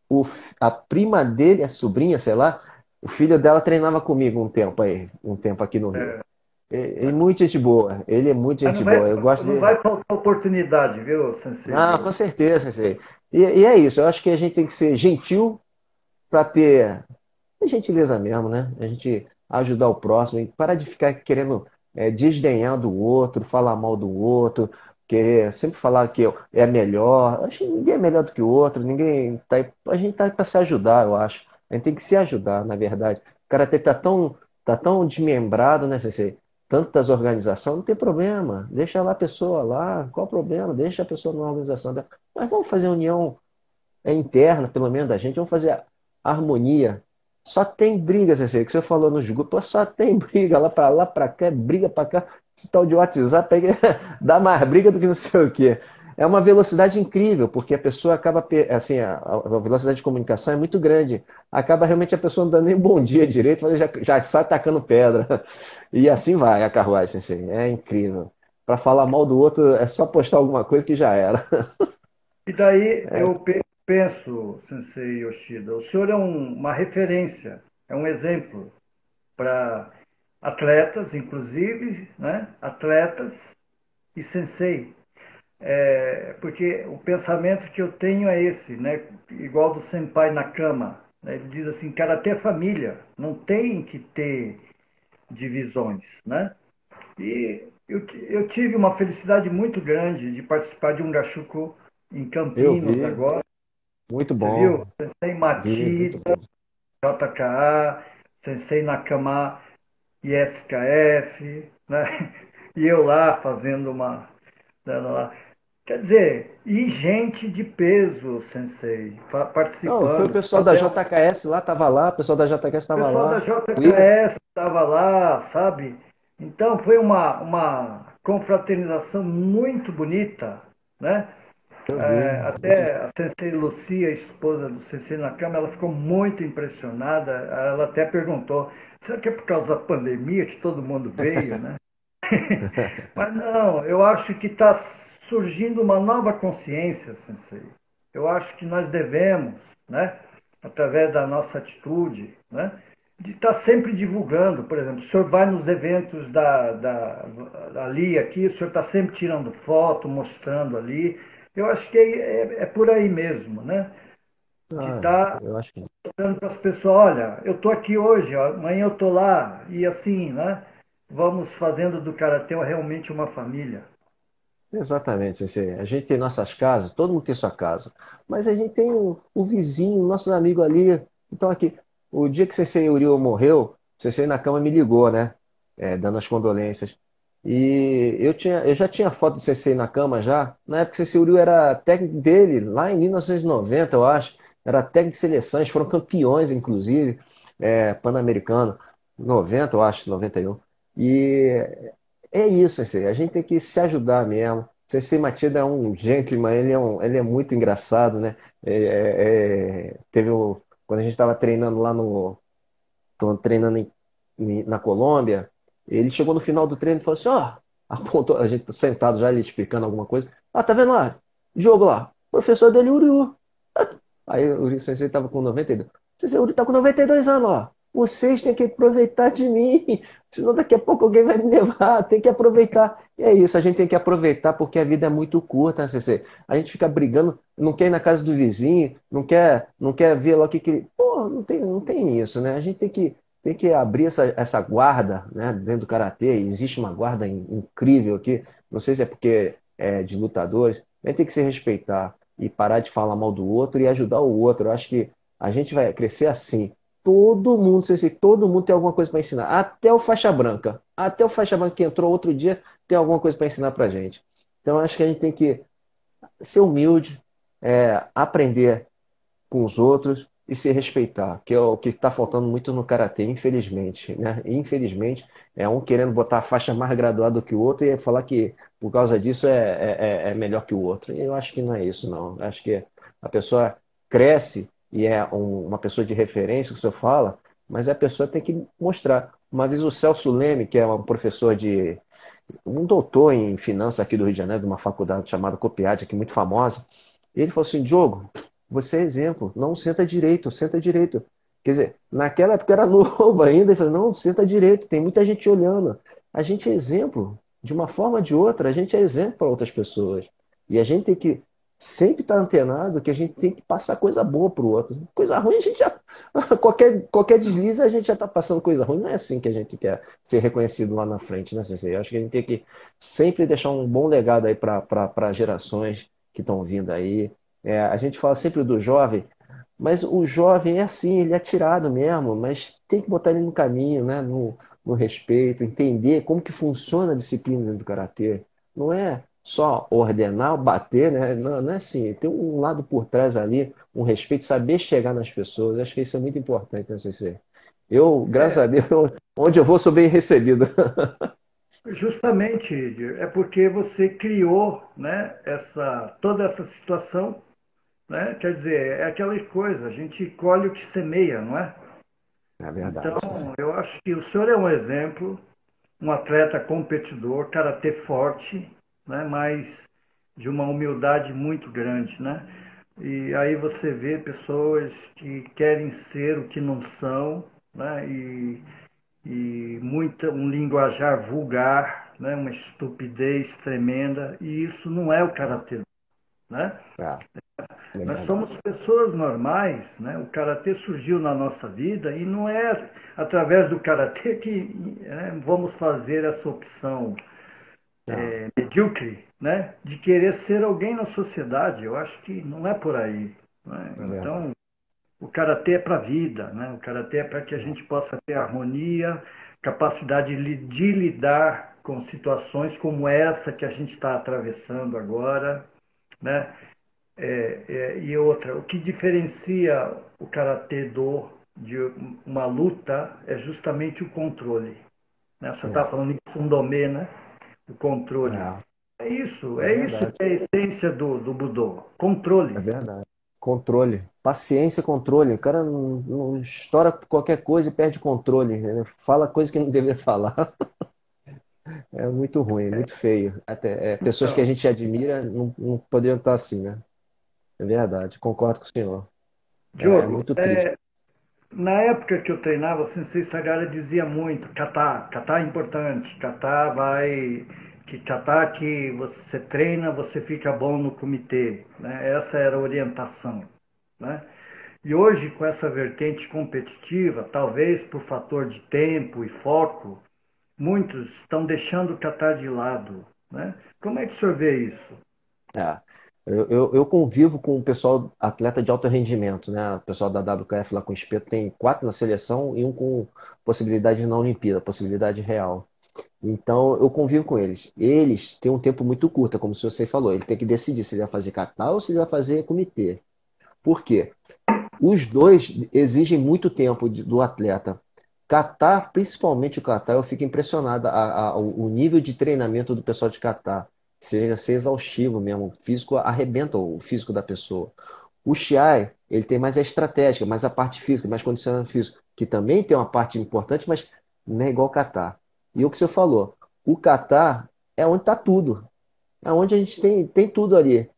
o, a prima dele, a sobrinha, sei lá, o filho dela treinava comigo um tempo aí, um tempo aqui no Rio. É. Ele é muito gente boa, ele é muito gente vai, boa. Eu gosto não de... vai faltar oportunidade, viu, Sensei? Não, com certeza, Sensei. E, e é isso, eu acho que a gente tem que ser gentil para ter é gentileza mesmo, né? A gente ajudar o próximo e parar de ficar querendo é, desdenhar do outro, falar mal do outro, querer sempre falar que é melhor. Acho que ninguém é melhor do que o outro, ninguém tá aí, a gente tá para se ajudar, eu acho. A gente tem que se ajudar, na verdade. O cara tá tão, tá tão desmembrado, né, Sensei? tantas organizações, não tem problema, deixa lá a pessoa lá, qual o problema? Deixa a pessoa numa organização dela. Mas vamos fazer união interna, pelo menos da gente, vamos fazer harmonia. Só tem briga, Cecília, que você falou nos grupos, só tem briga lá para lá, para cá, briga para cá. Esse tal de WhatsApp dá mais briga do que não sei o quê é uma velocidade incrível, porque a pessoa acaba, assim, a, a, velocidade de comunicação é muito grande. Acaba realmente a pessoa não dando nem bom dia direito, mas já, já sai tacando pedra. E assim vai a carruagem, sensei. É incrível. Para falar mal do outro, é só postar alguma coisa que já era. E daí é. eu penso, sensei Yoshida, o senhor é um, uma referência, é um exemplo para atletas, inclusive, né? atletas e sensei é, porque o pensamento que eu tenho é esse, né? igual do senpai na cama. Né? Ele diz assim, karatê é família, não tem que ter divisões. Né? E eu, eu tive uma felicidade muito grande de participar de um gachuco em Campinas agora. Muito bom. Você viu? Sensei Matita, JKA, Sensei Nakama ISKF, né? e eu lá fazendo uma. Lá. Quer dizer, e gente de peso, sensei, participando. Não, foi o pessoal da JKS lá, estava lá, o pessoal da JKS estava lá. O pessoal da JKS estava lá, sabe? Então foi uma, uma confraternização muito bonita, né? É, até a Sensei Lucia, esposa do Sensei Nakama, ela ficou muito impressionada. Ela até perguntou: será que é por causa da pandemia que todo mundo veio, né? Mas não, eu acho que está surgindo uma nova consciência, sensei. Eu acho que nós devemos, né, através da nossa atitude, né, de estar sempre divulgando. Por exemplo, o senhor vai nos eventos da, da, ali, aqui, o senhor está sempre tirando foto, mostrando ali. Eu acho que é, é, é por aí mesmo, né? De ah, estar tá que... mostrando para as pessoas, olha, eu estou aqui hoje, amanhã eu estou lá, e assim, né? Vamos fazendo do Karatê realmente uma família. Exatamente, Sensei. A gente tem nossas casas, todo mundo tem sua casa, mas a gente tem o, o vizinho, nossos amigos ali. Então, aqui, o dia que o Sensei Uriel morreu, o Sensei na cama me ligou, né? É, dando as condolências. E eu, tinha, eu já tinha foto do Sensei na cama já. Na época, o Sensei Uriel era técnico dele, lá em 1990, eu acho. Era técnico de seleções, foram campeões, inclusive, é, pan-americano. 90, eu acho, 91. E é isso, Sensei. A gente tem que se ajudar mesmo. Sensei Matilda é um gentleman, ele é, um, ele é muito engraçado, né? É, é, é teve o, quando a gente estava treinando lá no. treinando em, em, na Colômbia, ele chegou no final do treino e falou assim: ó, apontou, a gente sentado já, ele explicando alguma coisa. Ah, tá vendo lá? Jogo lá. Professor dele, Uriu. Aí o Sensei estava com 92. Sensei, Uriu tá com 92 anos, ó. Vocês têm que aproveitar de mim, senão daqui a pouco alguém vai me levar. Tem que aproveitar. E é isso, a gente tem que aproveitar porque a vida é muito curta, né? A gente fica brigando, não quer ir na casa do vizinho, não quer, não quer ver lá o que que. Pô, não tem, não tem isso, né? A gente tem que, tem que abrir essa, essa guarda né, dentro do karatê. Existe uma guarda incrível aqui. Não sei se é porque é de lutadores. A gente tem que se respeitar e parar de falar mal do outro e ajudar o outro. Eu acho que a gente vai crescer assim todo mundo, sei, todo mundo tem alguma coisa para ensinar. Até o faixa branca. Até o faixa branca que entrou outro dia tem alguma coisa para ensinar para gente. Então acho que a gente tem que ser humilde, é, aprender com os outros e se respeitar, que é o que está faltando muito no karatê, infelizmente, né? Infelizmente é um querendo botar a faixa mais graduada do que o outro e falar que por causa disso é, é, é, é melhor que o outro. E eu acho que não é isso, não. Eu acho que a pessoa cresce e é um, uma pessoa de referência que senhor fala, mas a pessoa tem que mostrar. Uma vez o Celso Leme, que é um professor de. um doutor em finanças aqui do Rio de Janeiro, de uma faculdade chamada Copiade, aqui muito famosa, ele falou assim: Diogo, você é exemplo, não senta direito, senta direito. Quer dizer, naquela época era novo ainda, ele falou: não, senta direito, tem muita gente olhando. A gente é exemplo, de uma forma ou de outra, a gente é exemplo para outras pessoas. E a gente tem que sempre estar tá antenado que a gente tem que passar coisa boa para o outro. Coisa ruim a gente já. qualquer, qualquer deslize a gente já está passando coisa ruim. Não é assim que a gente quer ser reconhecido lá na frente, né, Sensei? Eu acho que a gente tem que sempre deixar um bom legado aí para gerações que estão vindo aí. É, a gente fala sempre do jovem, mas o jovem é assim, ele é tirado mesmo, mas tem que botar ele no caminho, né? No, no respeito, entender como que funciona a disciplina do karatê. Não é só ordenar, bater, né? Não, não é assim. Tem um lado por trás ali, um respeito, saber chegar nas pessoas. Acho que isso é muito importante, né, CC? Eu, graças é. a Deus, onde eu vou, sou bem recebido. Justamente, é porque você criou né, essa, toda essa situação. Né? Quer dizer, é aquela coisa, a gente colhe o que semeia, não é? É verdade. Então, eu acho que o senhor é um exemplo, um atleta competidor, karatê forte, né? mas de uma humildade muito grande. Né? E aí você vê pessoas que querem ser o que não são, né? e e muita, um linguajar vulgar, né? uma estupidez tremenda, e isso não é o karatê. Né? É. Nós somos pessoas normais, né? o karatê surgiu na nossa vida e não é através do karatê que né, vamos fazer essa opção é, medíocre né? de querer ser alguém na sociedade. Eu acho que não é por aí. Né? É então, o karatê é para a vida, né? O karatê é para que a gente possa ter harmonia, capacidade de lidar com situações como essa que a gente está atravessando agora, né? É, é, e outra, o que diferencia o karatê do de uma luta é justamente o controle. Né? Você está é. falando de fundomê, né? O controle. É, é isso, é, é isso que é a essência do, do Budô. Controle. É verdade. Controle. Paciência, controle. O cara não, não estoura qualquer coisa e perde controle. Fala coisa que não deveria falar. É muito ruim, é muito feio. Até, é, pessoas que a gente admira não, não poderiam estar assim, né? É verdade, concordo com o senhor. Diogo, é, muito triste. É, na época que eu treinava, o Sensei Sagara dizia muito, catar, catar é importante, catar vai, que catar que você treina, você fica bom no comitê. Né? Essa era a orientação. Né? E hoje, com essa vertente competitiva, talvez por fator de tempo e foco, muitos estão deixando o catar de lado. Né? Como é que o senhor vê isso? É, eu, eu, eu, convivo com o pessoal atleta de alto rendimento, né? O pessoal da WKF lá com o espeto tem quatro na seleção e um com possibilidade na Olimpíada, possibilidade real. Então eu convivo com eles. Eles têm um tempo muito curto, como você falou. Ele tem que decidir se ele vai fazer catar ou se ele vai fazer comitê. Por quê? Os dois exigem muito tempo do atleta. Catar, principalmente o Catar, eu fico impressionado. A, a, o nível de treinamento do pessoal de Catar chega a ser exaustivo mesmo. O físico arrebenta o físico da pessoa. O Chiai, ele tem mais a estratégia, mais a parte física, mais condicionamento físico, que também tem uma parte importante, mas não é igual o Catar. E o que você falou, o Catar é onde está tudo. É onde a gente tem, tem tudo ali.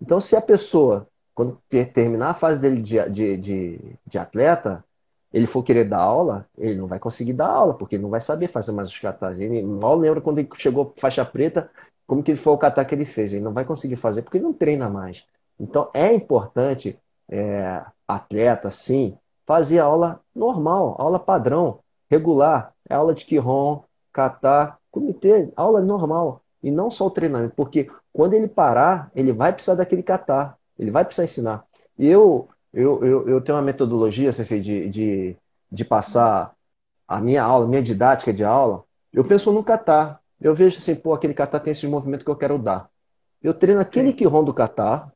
Então, se a pessoa quando terminar a fase dele de, de, de, de, atleta, ele for querer dar aula, ele não vai conseguir dar aula, porque ele não vai saber fazer mais os kata's. Ele mal lembra quando ele chegou faixa preta, como que foi o kata que ele fez. Ele não vai conseguir fazer porque ele não treina mais. Então é importante, é, atleta, sim, fazer aula normal, aula padrão, regular. É aula de Kihon, kata, comitê, aula normal. E não só o treinamento, porque quando ele parar, ele vai precisar daquele kata. Ele vai precisar ensinar. E eu, eu, eu, eu tenho uma metodologia, sensei, de, de, de passar a minha aula, minha didática de aula. Eu penso no catar. Eu vejo assim, pô, aquele catar tem esse movimento que eu quero dar. Eu treino aquele Kihon do catar,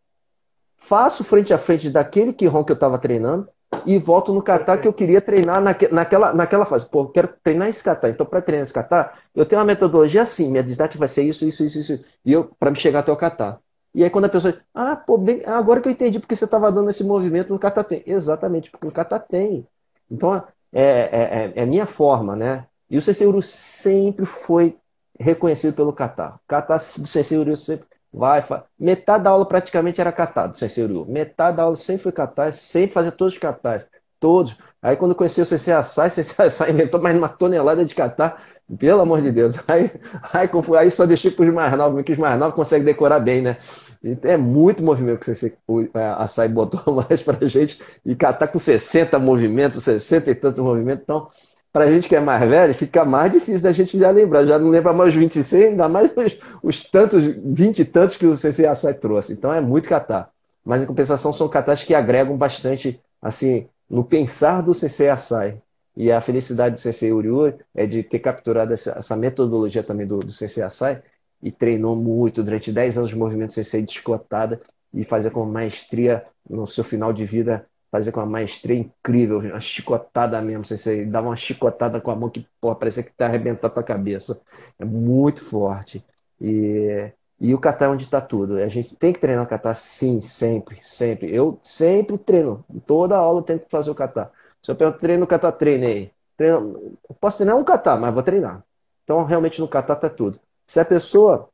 faço frente a frente daquele Kihon que eu estava treinando e volto no kata que eu queria treinar naque, naquela, naquela fase. Pô, eu quero treinar esse kata. Então, para treinar esse kata, eu tenho uma metodologia assim. Minha didática vai ser isso, isso, isso, isso. E eu, para me chegar até o kata. E aí quando a pessoa diz, ah, pô, bem, agora que eu entendi porque você estava dando esse movimento no Catatem. Exatamente, porque o Catatem. Então, é, é, é, é minha forma, né? E o Ceceuru sempre foi reconhecido pelo Catar. Catar do Ceceuru sempre vai, faz. Metade da aula praticamente era Catar do Ceceuru. Metade da aula sempre foi Catar, sempre fazia todos os Catar. Todos. Aí quando eu conheci o CC Assai, o CC Assai inventou mais uma tonelada de Catar. Pelo amor de Deus. Aí, aí, aí só deixei para os mais novos, que os mais novos conseguem decorar bem, né? É muito movimento que você, a SAI botou mais para gente. E está com 60 movimentos, 60 e tantos movimentos. Então, para a gente que é mais velho, fica mais difícil da gente já lembrar. Já não lembra mais os 26, ainda mais os, os tantos, 20 e tantos que o CC Assai trouxe. Então, é muito catar. Mas, em compensação, são catas que agregam bastante, assim, no pensar do CC Assai. E a felicidade do Sensei Uriu é de ter capturado essa, essa metodologia também do, do Sensei Asai e treinou muito durante 10 anos de movimento Sensei descotada e fazer com maestria no seu final de vida, fazer com uma maestria incrível, uma chicotada mesmo, Sensei, dava uma chicotada com a mão que porra, parecia que tá arrebentando a tua cabeça. É muito forte. E e o kata é onde está tudo. A gente tem que treinar o kata sim, sempre, sempre. Eu sempre treino. Toda aula eu tenho que fazer o kata. Se eu treino o kata, treinei. Treino... posso treinar um kata, mas vou treinar. Então, realmente, no kata está tudo. Se a pessoa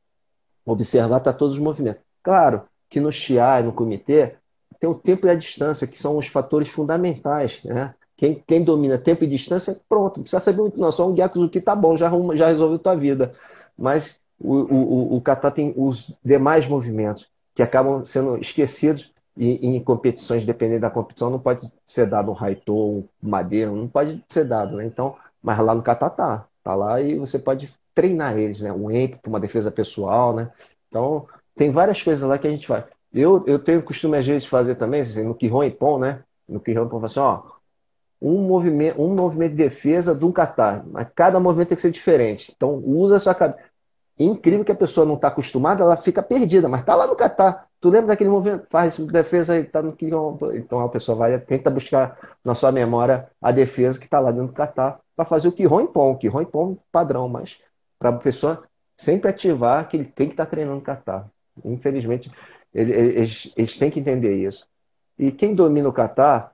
observar, está todos os movimentos. Claro que no Shiai, no comitê, tem o tempo e a distância, que são os fatores fundamentais. Né? Quem, quem domina tempo e distância, pronto. Não precisa saber muito, não. Só um Gyakuzuki tá bom, já, já resolveu tua vida. Mas o, o, o kata tem os demais movimentos que acabam sendo esquecidos e em competições, dependendo da competição, não pode ser dado um raito, um madeira, não pode ser dado, né? Então, mas lá no kata tá, tá lá e você pode treinar eles, né? Um para uma defesa pessoal, né? Então, tem várias coisas lá que a gente faz. Eu, eu tenho costume às vezes de fazer também, assim, no Kihon Pon, né? No Kihon Pon, assim, ó, um movimento, um movimento de defesa de um kata, mas cada movimento tem que ser diferente. Então, usa a sua cabeça incrível que a pessoa não está acostumada, ela fica perdida, mas está lá no Catar. Tu lembra daquele movimento? Faz defesa e está no que. Então a pessoa vai, tenta buscar na sua memória a defesa que está lá dentro do Catar para fazer o Kihon Pon, Kihon Pon padrão, mas para a pessoa sempre ativar que ele tem que estar tá treinando Catar. Infelizmente, eles, eles têm que entender isso. E quem domina o Catar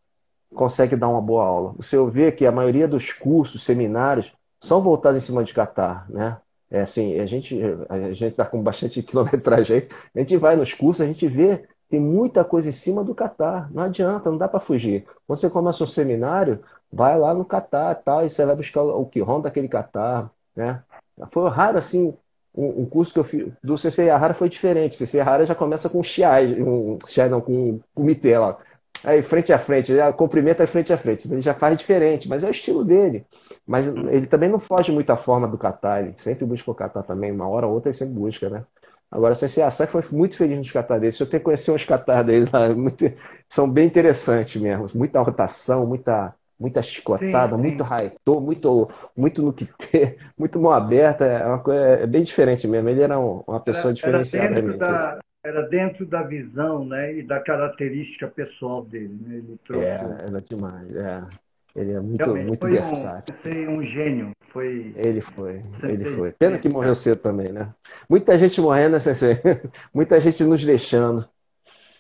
consegue dar uma boa aula. Você vê que a maioria dos cursos, seminários, são voltados em cima de Catar, né? É assim, a gente a gente está com bastante quilometragem a gente vai nos cursos, a gente vê tem muita coisa em cima do Catar. Não adianta, não dá para fugir. Quando você começa um seminário, vai lá no Catar tal, e você vai buscar o que ronda aquele Catar, né? Foi raro assim, um, curso que eu fiz do CC Yahara foi diferente. O CC Yahara já começa com Xiai, um Xiai não, com comitê lá. Aí frente a frente, ele cumprimenta frente a frente. Ele já faz diferente, mas é o estilo dele. Mas ele também não foge muito à forma do Catar, ele sempre busca o Catar também, uma hora ou outra ele sempre busca, né? Agora, a CCA foi muito feliz nos Catar. Eu tenho conhecido uns Catar lá, muito, são bem interessantes mesmo. Muita rotação, muita, muita chicotada, sim, sim. muito raitô, muito, muito no que ter, muito mão aberta. É, uma coisa, é bem diferente mesmo. Ele era uma pessoa era, diferenciada. Era dentro, da, era dentro da visão né, e da característica pessoal dele. Né? Ele trouxe... É, era demais. É. Ele é muito, muito foi versátil. Um, um gênio. Foi... Ele foi, ele foi. Pena que morreu cedo também, né? Muita gente morrendo, né, Sensei? Muita gente nos deixando.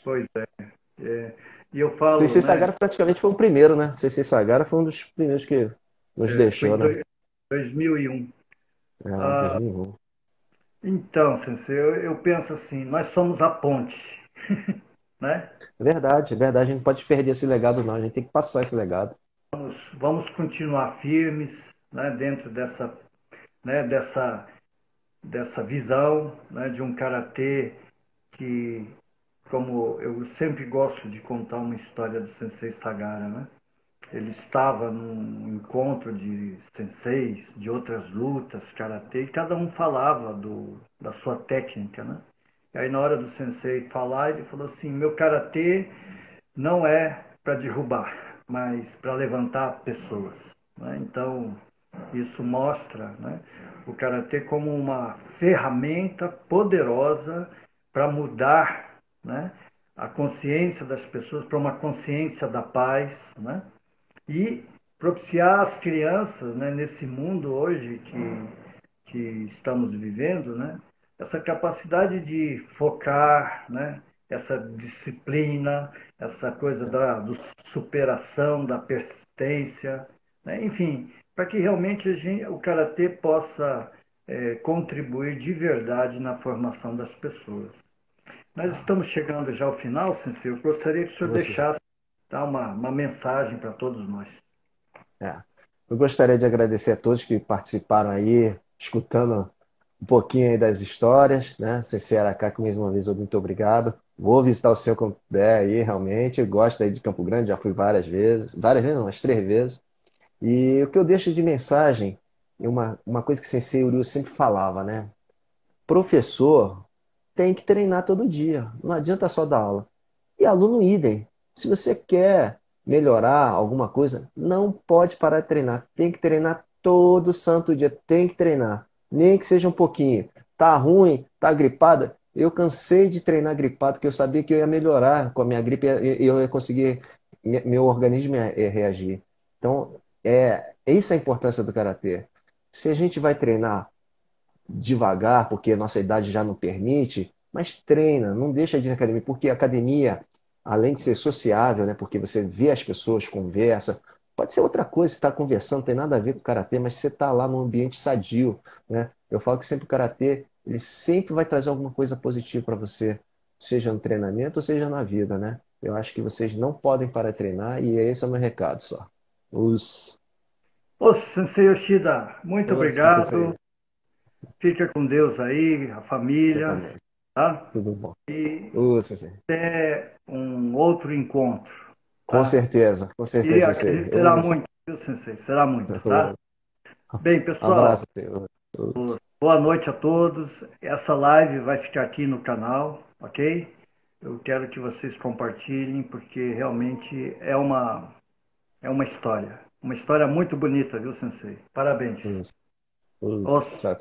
Pois é. é. E eu falo. Sensei né? Sagara praticamente foi o primeiro, né? Sensei Sagara foi um dos primeiros que nos é, deixou, né? 2001. É, ah, 2001. Então, Sensei, eu, eu penso assim: nós somos a ponte. né? Verdade, verdade. A gente não pode perder esse legado, não. A gente tem que passar esse legado. Vamos, vamos continuar firmes né, dentro dessa, né, dessa, dessa visão né, de um karatê que, como eu sempre gosto de contar uma história do Sensei Sagara, né? Ele estava num encontro de senseis, de outras lutas, karatê, e cada um falava do, da sua técnica, né? E aí na hora do sensei falar, ele falou assim: "Meu karatê não é para derrubar, mas para levantar pessoas. Né? Então, isso mostra né, o karatê como uma ferramenta poderosa para mudar né, a consciência das pessoas para uma consciência da paz né, e propiciar às crianças né, nesse mundo hoje que, que estamos vivendo né, essa capacidade de focar, né, essa disciplina, essa coisa da do superação, da persistência, né? enfim, para que realmente gente, o karatê possa é, contribuir de verdade na formação das pessoas. Nós estamos chegando já ao final, Sensei. Eu gostaria que o senhor deixasse tá, uma, uma mensagem para todos nós. É. Eu gostaria de agradecer a todos que participaram aí, escutando um pouquinho aí das histórias, né? Sensei Aracá, mais uma vez, muito obrigado. Vou visitar o seu quando puder aí, realmente. Eu gosto aí de Campo Grande, já fui várias vezes. Várias vezes, não, umas três vezes. E o que eu deixo de mensagem é uma, uma coisa que Sensei Uriu sempre falava, né? Professor tem que treinar todo dia. Não adianta só dar aula. E aluno idem. Se você quer melhorar alguma coisa, não pode parar de treinar. Tem que treinar todo santo dia, tem que treinar. Nem que seja um pouquinho. Tá ruim, tá gripada. Eu cansei de treinar gripado, porque eu sabia que eu ia melhorar com a minha gripe e eu ia conseguir, meu organismo ia reagir. Então, é, essa é a importância do karatê. Se a gente vai treinar devagar, porque a nossa idade já não permite, mas treina, não deixa de ir na academia, porque a academia, além de ser sociável, né, porque você vê as pessoas, conversa, pode ser outra coisa, você está conversando, não tem nada a ver com o karatê, mas você está lá num ambiente sadio, né? Eu falo que sempre o karatê, ele sempre vai trazer alguma coisa positiva para você, seja no treinamento ou seja na vida, né? Eu acho que vocês não podem parar de treinar e esse é o meu recado só. Os Ô, Sensei Yoshida, muito obrigado. Fica com Deus aí, a família. Tá? Tudo bom. E Ô, até um outro encontro. Tá? Com certeza, com certeza. E será muito, viu, Sensei? Será muito, tá? Bem, pessoal. Abraço, boa noite a todos. Essa live vai ficar aqui no canal, ok? Eu quero que vocês compartilhem, porque realmente é uma, é uma história. Uma história muito bonita, viu, Sensei? Parabéns. Isso. Isso. Tchau.